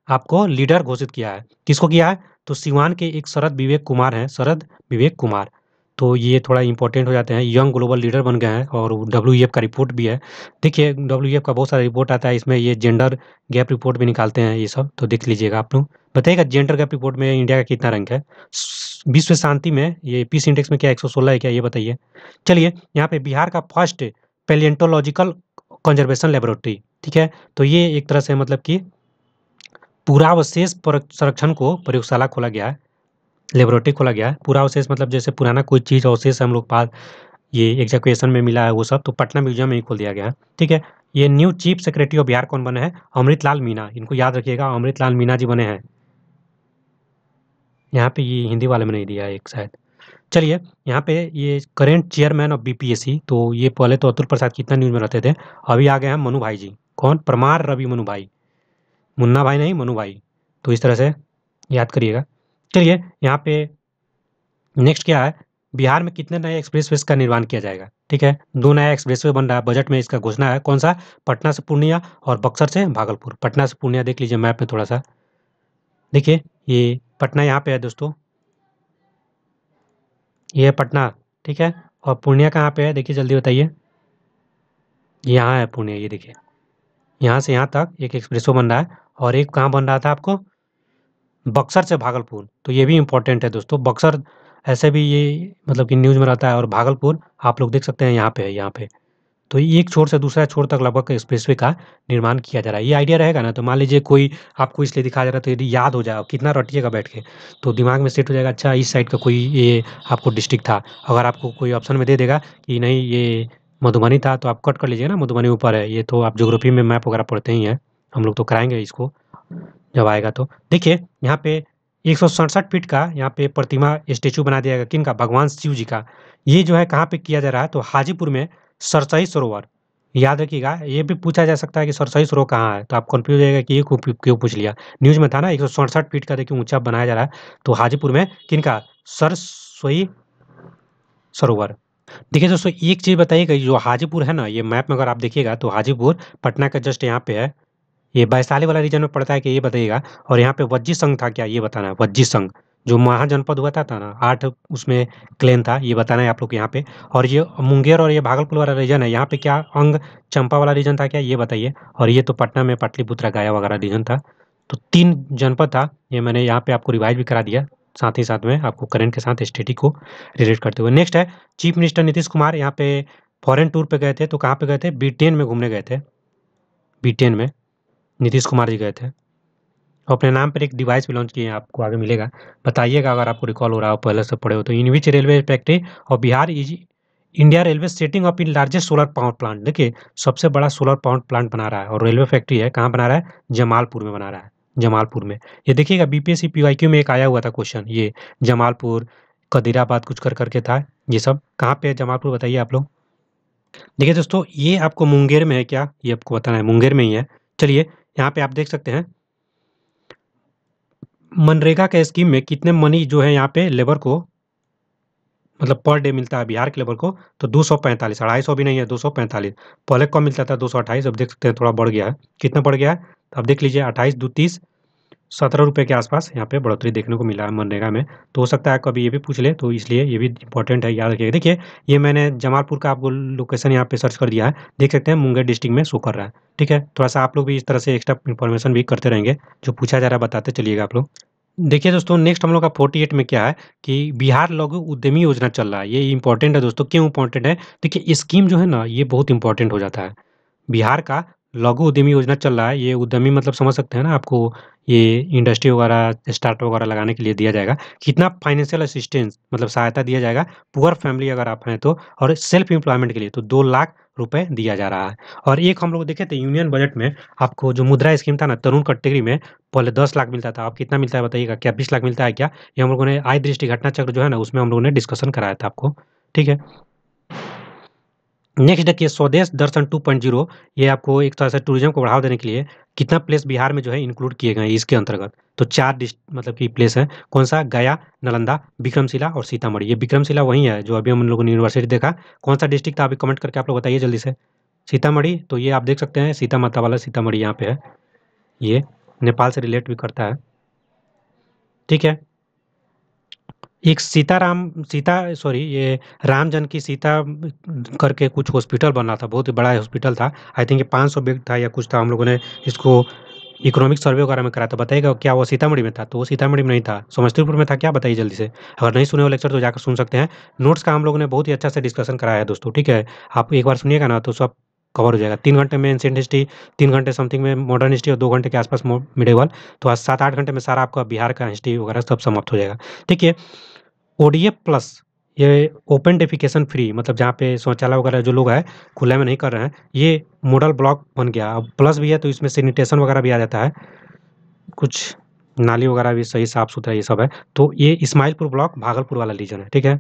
आपको लीडर घोषित किया है। किसको किया है? तो सिवान के एक शरद विवेक कुमार हैं, शरद विवेक कुमार। तो ये थोड़ा इंपॉर्टेंट हो जाते हैं। यंग ग्लोबल लीडर बन गए हैं और डब्ल्यू का रिपोर्ट भी है। देखिए डब्ल्यू का बहुत सारा रिपोर्ट आता है, इसमें ये जेंडर गैप रिपोर्ट भी निकालते हैं, ये सब तो देख लीजिएगा आप लोग। बताइएगा जेंडर गैप रिपोर्ट में इंडिया का कितना रैंक है? विश्व शांति में, ये पीस इंडेक्स में क्या 116 है क्या, ये बताइए। चलिए, यहाँ पे बिहार का फ़र्स्ट पेलियंटोलॉजिकल कंजर्वेशन लेबोरेटरी ठीक है? तो ये एक तरह से मतलब कि पूरा अवशेष संरक्षण को प्रयोगशाला खोला गया है। लेबोरेटरी खोला गया है। पूरा अवशेष मतलब जैसे पुराना कोई चीज़ अवशेष हम लोग पास, ये एग्जाकुएशन में मिला है, वो सब तो पटना म्यूज़ियम में ही खोल दिया गया है। ठीक है? ये new chief secretary of Bihar कौन बने हैं? अमृत लाल मीना इनको याद रखिएगा अमृत लाल मीना जी बने हैं। यहाँ पे ये हिंदी वाले में नहीं दिया एक शायद। चलिए, यहाँ पे ये करेंट चेयरमैन ऑफ़ बीपीएससी तो ये पहले तो अतुल प्रसाद कितना न्यूज़ में रहते थे? अभी आ गए हैं मनु भाई जी। कौन? परमार रवि मनु भाई। मुन्ना भाई नहीं, मनु भाई। तो इस तरह से याद करिएगा। चलिए, यहाँ पे नेक्स्ट क्या है? बिहार में कितने नए एक्सप्रेस का निर्माण किया जाएगा? ठीक है, दो नया एक्सप्रेस बन रहा है बजट में इसका घोषणा है, कौन सा? पटना से पूर्णिया और बक्सर से भागलपुर। पटना से पूर्णिया देख लीजिए मैप में थोड़ा सा। देखिए, ये पटना यहाँ पे है दोस्तों। ये है पटना, ठीक है? और पूर्णिया कहाँ पे है? देखिए, जल्दी बताइए। यहाँ है पूर्णिया, ये देखिए। यहाँ से यहाँ तक एक एक्सप्रेसो बन रहा है। और एक कहाँ बन रहा था आपको? बक्सर से भागलपुर तो ये भी इम्पोर्टेंट है दोस्तों। बक्सर ऐसे भी ये मतलब कि न्यूज़ में रहता है और भागलपुर आप लोग देख सकते हैं यहाँ पे है, यहाँ पे। तो एक छोर से दूसरा छोर तक लगभग एक्सप्रेसवे का निर्माण किया जा रहा है। ये आइडिया रहेगा ना तो मान लीजिए कोई आपको इसलिए दिखाया जा रहा है तो यदि याद हो जाए, कितना रटिएगा बैठ के तो दिमाग में सेट हो जाएगा अच्छा इस साइड का कोई ये आपको डिस्ट्रिक्ट था। अगर आपको कोई ऑप्शन में दे देगा कि नहीं, ये मधुबनी था तो आप कट कर लीजिए ना, मधुबनी ऊपर है, ये तो आप जोग्राफी में मैप वगैरह पढ़ते ही हैं, हम लोग तो कराएँगे इसको। जब आएगा तो। देखिए, यहाँ पे एक सौ सड़सठ फीट का यहाँ पे प्रतिमा स्टेचू बना दिया गया किन का? भगवान शिव जी का। ये जो है, कहाँ पे किया जा रहा है? तो हाजीपुर में सरसई सरोवर। याद रखिएगा, ये भी पूछा जा सकता है कि सरसई सरोवर कहाँ है? तो आप कन्फ्यूज़ हो जाएगा कि ये क्यों पूछ लिया। न्यूज़ में था ना, एक सौ सड़सठ फीट का देखिए ऊँचा बनाया जा रहा है। तो हाजीपुर में किन का? सरसोई सरोवर। देखिए दोस्तों, एक चीज़ बताइएगा जो हाजीपुर है ना, ये मैप में अगर आप देखिएगा तो हाजीपुर पटना का जस्ट यहाँ पे है। ये वैशाली वाला रीजन में पड़ता है कि ये बताइएगा। और यहाँ पे वज्जी संघ था क्या? ये बताना है वज्जी संघ जो महाजनपद हुआ था, था ना आठ उसमें क्लेन था ये बताना है आप लोग यहाँ पे। और ये मुंगेर और ये भागलपुर वाला रीजन है यहाँ पे क्या अंग चंपा वाला रीजन था क्या? ये बताइए। और ये तो पटना में पाटलिपुत्रा गाया वगैरह रीजन था। तो तीन जनपद था ये मैंने यहाँ पे आपको रिवाइज भी करा दिया साथ ही साथ में आपको करंट के साथ स्टेटी को रिलेट करते हुए। नेक्स्ट है चीफ मिनिस्टर नीतीश कुमार यहाँ पे फॉरेन टूर पे गए थे। तो कहाँ पे गए थे? ब्रिटेन में घूमने गए थे। ब्रिटेन में। नीतीश कुमार जी गए थे। अपने नाम पर एक डिवाइस भी लॉन्च किए हैं, आपको आगे मिलेगा। बताइएगा अगर आपको रिकॉल हो रहा हो, पहले से पड़े हो तो। इन विच रेलवे फैक्ट्री और Bihar is India railway setting of in largest solar power plant देखिए, सबसे बड़ा सोलर पावर प्लांट बना रहा है और रेलवे फैक्ट्री है। कहाँ बना रहा है? जमालपुर में बना रहा है। जमालपुर में। ये देखिएगा बीपीएससी पीवाईक्यू में एक आया हुआ था क्वेश्चन ये जमालपुर, कदीराबाद कुछ कर करके था। ये सब कहाँ पे जमालपुर बताइए आप लोग। देखिए दोस्तों, ये आपको मुंगेर में है क्या? ये आपको बताना है। मुंगेर में ही है। चलिए यहाँ पे आप देख सकते हैं, मनरेगा के स्कीम में कितने मनी जो है यहाँ पे लेबर को मतलब पर डे मिलता है बिहार के लेबर को तो दो सौ पैंतालीस, अढ़ाई सौ भी नहीं है, दो सौ पैंतालीस। पहले कम मिलता था? दो सौ अट्ठाईस, अब देख सकते हैं थोड़ा बढ़ गया है। कितना बढ़ गया है? तो अब देख लीजिए, अट्ठाईस दो तीस सत्रह रुपये के आसपास यहाँ पे बढ़ोतरी देखने को मिला है मनरेगा में। तो हो सकता है कभी ये भी पूछ ले तो इसलिए ये भी इंपॉर्टेंट है, याद रखिएगा। देखिए, ये मैंने जमालपुर का आपको लोकेशन यहाँ पे सर्च कर दिया है। देख सकते हैं मुंगेर डिस्ट्रिक्ट में शो कर रहा है। ठीक है, थोड़ा सा आप लोग भी इस तरह से एक्स्ट्रा इन्फॉर्मेशन भी करते रहेंगे, जो पूछा जा रहा है बताते चलिएगा आप लोग। देखिए दोस्तों नेक्स्ट हम लोग का 48 में क्या है कि बिहार लघु उद्यमी योजना चल रहा है। ये इंपॉर्टेंट है दोस्तों, क्यों इंपॉर्टेंट है? देखिए स्कीम जो है ना, ये बहुत इंपॉर्टेंट हो जाता है। बिहार का लघु उद्यमी योजना चल रहा है, ये उद्यमी मतलब समझ सकते हैं ना आपको ये इंडस्ट्री वगैरह, स्टार्टअप वगैरह लगाने के लिए दिया जाएगा। कितना फाइनेंशियल असिस्टेंस मतलब सहायता दिया जाएगा पुअर फैमिली अगर आप हैं तो और सेल्फ एम्प्लॉयमेंट के लिए तो दो लाख रुपए दिया जा रहा है। और एक हम लोग देखे थे यूनियन बजट में, आपको जो मुद्रा स्कीम था ना तरुण कैटेगरी में, पहले दस लाख मिलता था, अब कितना मिलता है बताइएगा क्या, बीस लाख मिलता है क्या, ये हम लोगों ने आय दृष्टि घटना चक्र जो है ना उसमें हम लोगों ने डिस्कशन कराया था आपको, ठीक है? नेक्स्ट देखिए, स्वदेश दर्शन 2.0 ये आपको एक तरह से टूरिज़्म को बढ़ावा देने के लिए कितना प्लेस बिहार में जो है इंक्लूड किए गए हैं इसके अंतर्गत। तो चार मतलब कि प्लेस है, कौन सा? गया, नालंदा, विक्रमशिला और सीतामढ़ी। ये विक्रमशिला वही है, जो अभी हम लोगों ने यूनिवर्सिटी देखा। कौन सा डिस्ट्रिक्ट था अभी कमेंट करके आप लोग बताइए जल्दी से। सीतामढ़ी तो ये आप देख सकते हैं, सीता माता वाला सीतामढ़ी यहाँ पे है। ये नेपाल से रिलेट भी करता है। ठीक है? एक सीताराम, सीता सॉरी ये राम की सीता करके कुछ हॉस्पिटल बना था, बहुत ही बड़ा हॉस्पिटल था। आई थिंक ये पाँच सौ बेड था या कुछ था, हम लोगों ने इसको इकोनॉमिक सर्वे वगैरह में करा था। बताइएगा क्या वो सीतामढ़ी में था? तो वो सीतामढ़ी में नहीं था, समस्तीपुर में था, क्या बताइए जल्दी से? अगर नहीं सुने हो लेक्चर तो जाकर सुन सकते हैं। नोट्स का हम लोगों ने बहुत ही अच्छा से डिस्कशन कराया है दोस्तों, ठीक है? आप एक बार सुनिएगा ना तो सब कवर हो जाएगा। तीन घंटे में एंशियंट हिस्ट्री तीन घंटे समथिंग में मॉडर्न हिस्ट्री और दो घंटे के आसपास मिडेवल तो आज सात आठ घंटे में सारा आपका बिहार का हिस्ट्री वगैरह सब समाप्त हो जाएगा। ठीक है? ओडीएफ प्लस ये ओपन डेफिकेशन फ्री मतलब जहाँ पे शौचालय वगैरह जो लोग हैं, खुले में नहीं कर रहे हैं, ये मॉडल ब्लॉक बन गया। अब प्लस भी है तो इसमें सैनिटेशन वगैरह भी आ जाता है। कुछ नाली वगैरह भी सही साफ़ सुथरा ये सब है। तो ये इस्माइलपुर ब्लॉक भागलपुर वाला रीजन है, ठीक है?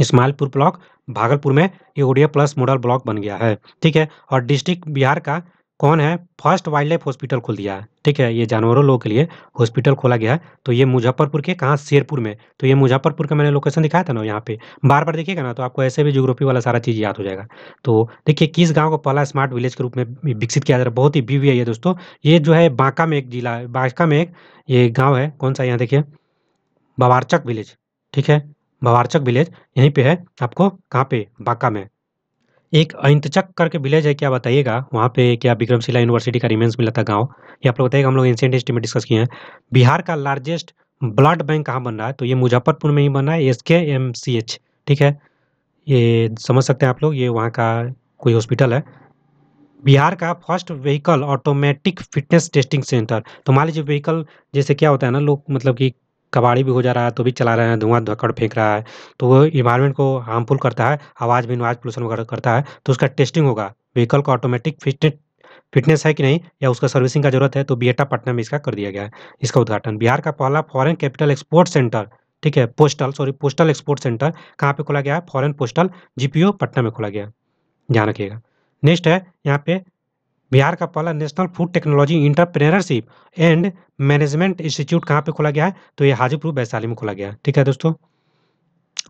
इस्माइलपुर ब्लॉक भागलपुर में ये ओडिया प्लस मॉडल ब्लॉक बन गया है, ठीक है? और डिस्ट्रिक्ट बिहार का कौन है? फ़र्स्ट वाइल्ड लाइफ हॉस्पिटल खोल दिया है। ठीक है, ये जानवरों लोगों के लिए हॉस्पिटल खोला गया है। तो ये मुजफ्फरपुर के कहाँ? शेरपुर में। तो ये मुजफ्फरपुर का मैंने लोकेशन दिखाया था ना यहाँ पे। बार बार देखिएगा ना तो आपको ऐसे भी जोग्राफी वाला सारा चीज़ याद हो जाएगा। तो देखिए, किस गाँव को पहला स्मार्ट विलेज के रूप में विकसित किया जा रहा है? बहुत ही बीवी है दोस्तों। ये जो है बांका में एक जिला बांका में एक ये गाँव है। कौन सा यहाँ? देखिए, बवारचक विलेज ठीक है, बवारचक विलेज यहीं पर है आपको कहाँ पे? बांका में। एक ऐंतचक करके विलेज है, क्या बताइएगा? वहाँ पे क्या विक्रमशिला यूनिवर्सिटी का रिमेंस मिला था गाँव? ये आप लोग बताइएगा, हम लोग एंशियंट हिस्ट्री में डिस्कस किए हैं। बिहार का लार्जेस्ट ब्लड बैंक कहाँ बन रहा है? तो ये मुजफ्फरपुर में ही बन रहा है एस के एम सी एच ठीक है? ये समझ सकते हैं आप लोग, ये वहाँ का कोई हॉस्पिटल है। बिहार का first vehicle automatic fitness testing centre तो मान लीजिए व्हीकल जैसे क्या होता है ना, लोग मतलब कि कबाड़ी भी हो जा रहा है तो भी चला रहे हैं, धुआँ धक्कड़ फेंक रहा है तो वो इन्वायरमेंट को हार्मफुल करता है, आवाज़ भी नॉइज़ पोल्यूशन वगैरह करता है तो उसका टेस्टिंग होगा। व्हीकल का ऑटोमेटिक फिटनेस फिटनेस है कि नहीं, या उसका सर्विसिंग का ज़रूरत है तो बिएटा पटना में इसका कर दिया गया है, इसका उद्घाटन। बिहार का पहला फॉरेन कैपिटल एक्सपोर्ट सेंटर ठीक है postal sorry postal export centre कहाँ पे खोला गया है? फॉरेन पोस्टल जीपीओ पटना में खोला गया ध्यान रखिएगा। नेक्स्ट है, यहाँ पे बिहार का पहला national food technology entrepreneurship and management institute कहाँ पे खोला गया है? तो ये हाजीपुर, वैशाली में खोला गया है। ठीक है दोस्तों?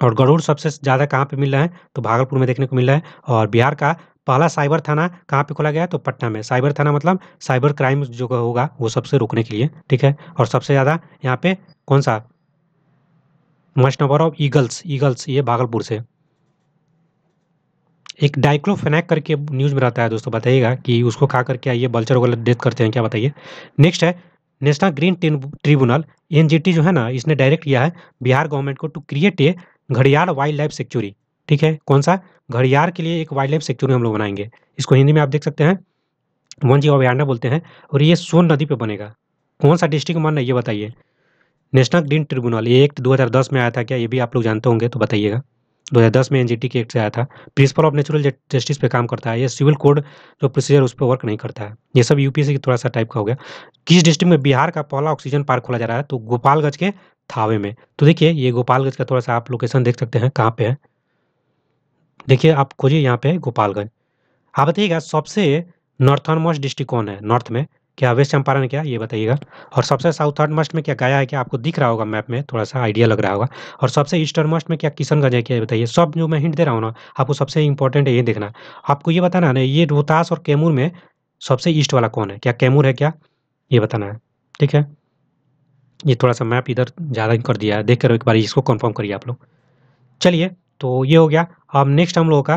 और गरुड़ सबसे ज़्यादा कहाँ पे मिल रहा है? तो भागलपुर में देखने को मिल रहा है। और बिहार का पहला साइबर थाना कहाँ पे खोला गया है? तो पटना में। साइबर थाना मतलब साइबर क्राइम जो होगा, वो सबसे रोकने के लिए। ठीक है? और सबसे ज़्यादा यहाँ पे कौन सा? Most number of eagles eagles, ये भागलपुर से। एक डाइक्लोफेनाक करके न्यूज़ में रहता है दोस्तों, बताइएगा कि उसको खा करके आइए, बल्चर वगैरह डेथ करते हैं, क्या बताइए? नेक्स्ट है नेशनल ग्रीन ट्रिब्यूनल एनजीटी जो है ना, इसने डायरेक्ट किया है बिहार गवर्नमेंट को टू क्रिएट ए घड़ियाल वाइल्ड लाइफ सेक्चुरी ठीक है, कौन सा? घड़ियाल के लिए एक वाइल्ड लाइफ सेक्चुरी हम लोग बनाएँगे। इसको हिंदी में आप देख सकते हैं। वन अभ्यारण्य बोलते हैं, और ये सोन नदी पे बनेगा। कौन सा डिस्ट्रिक्ट मन है, ये बताइए। नेशनल ग्रीन ट्रिब्यूनल ये एक्ट 2010 में आया था, क्या ये भी आप लोग जानते होंगे तो बताइएगा। 2010 में एनजीटी के एक्ट से आया था। प्रिंसिपल ऑफ़ नेचुरल जस्टिस पे काम करता है। ये सिविल कोड जो प्रोसीजर उस पर वर्क नहीं करता है। ये सब यूपीएससी की थोड़ा सा टाइप का हो गया। किस डिस्ट्रिक्ट में? बिहार का पहला ऑक्सीजन पार्क खोला जा रहा है तो गोपालगंज के थावे में। तो देखिए, ये गोपालगंज का थोड़ा सा आप लोकेशन देख सकते हैं, कहाँ पे है। देखिए, आप खोजिए यहाँ पे गोपालगंज। आप बताइएगा, सबसे नॉर्थर्न मोस्ट डिस्ट्रिक्ट कौन है? नॉर्थ में। क्या वेस्ट चंपारण क्या? ये बताइएगा। और सबसे साउथ साउथर्न मस्ट में क्या गया है क्या? आपको दिख रहा होगा मैप में, थोड़ा सा आइडिया लग रहा होगा। और सबसे ईस्टर्न मस्ट में क्या किशनगंज है क्या? बताइए। सब जो मैं हिंट दे रहा हूँ ना, आपको सबसे इंपॉर्टेंट है ये देखना। आपको ये बताना है ये रोहतास और कैमूर में सबसे ईस्ट वाला कौन है? क्या कैमूर है क्या? ये बताना है। ठीक है? ये थोड़ा सा मैप इधर ज़्यादा कर दिया है। देख कर एक बार इसको कन्फर्म करिए आप लोग। चलिए तो ये हो गया। अब नेक्स्ट हम लोगों का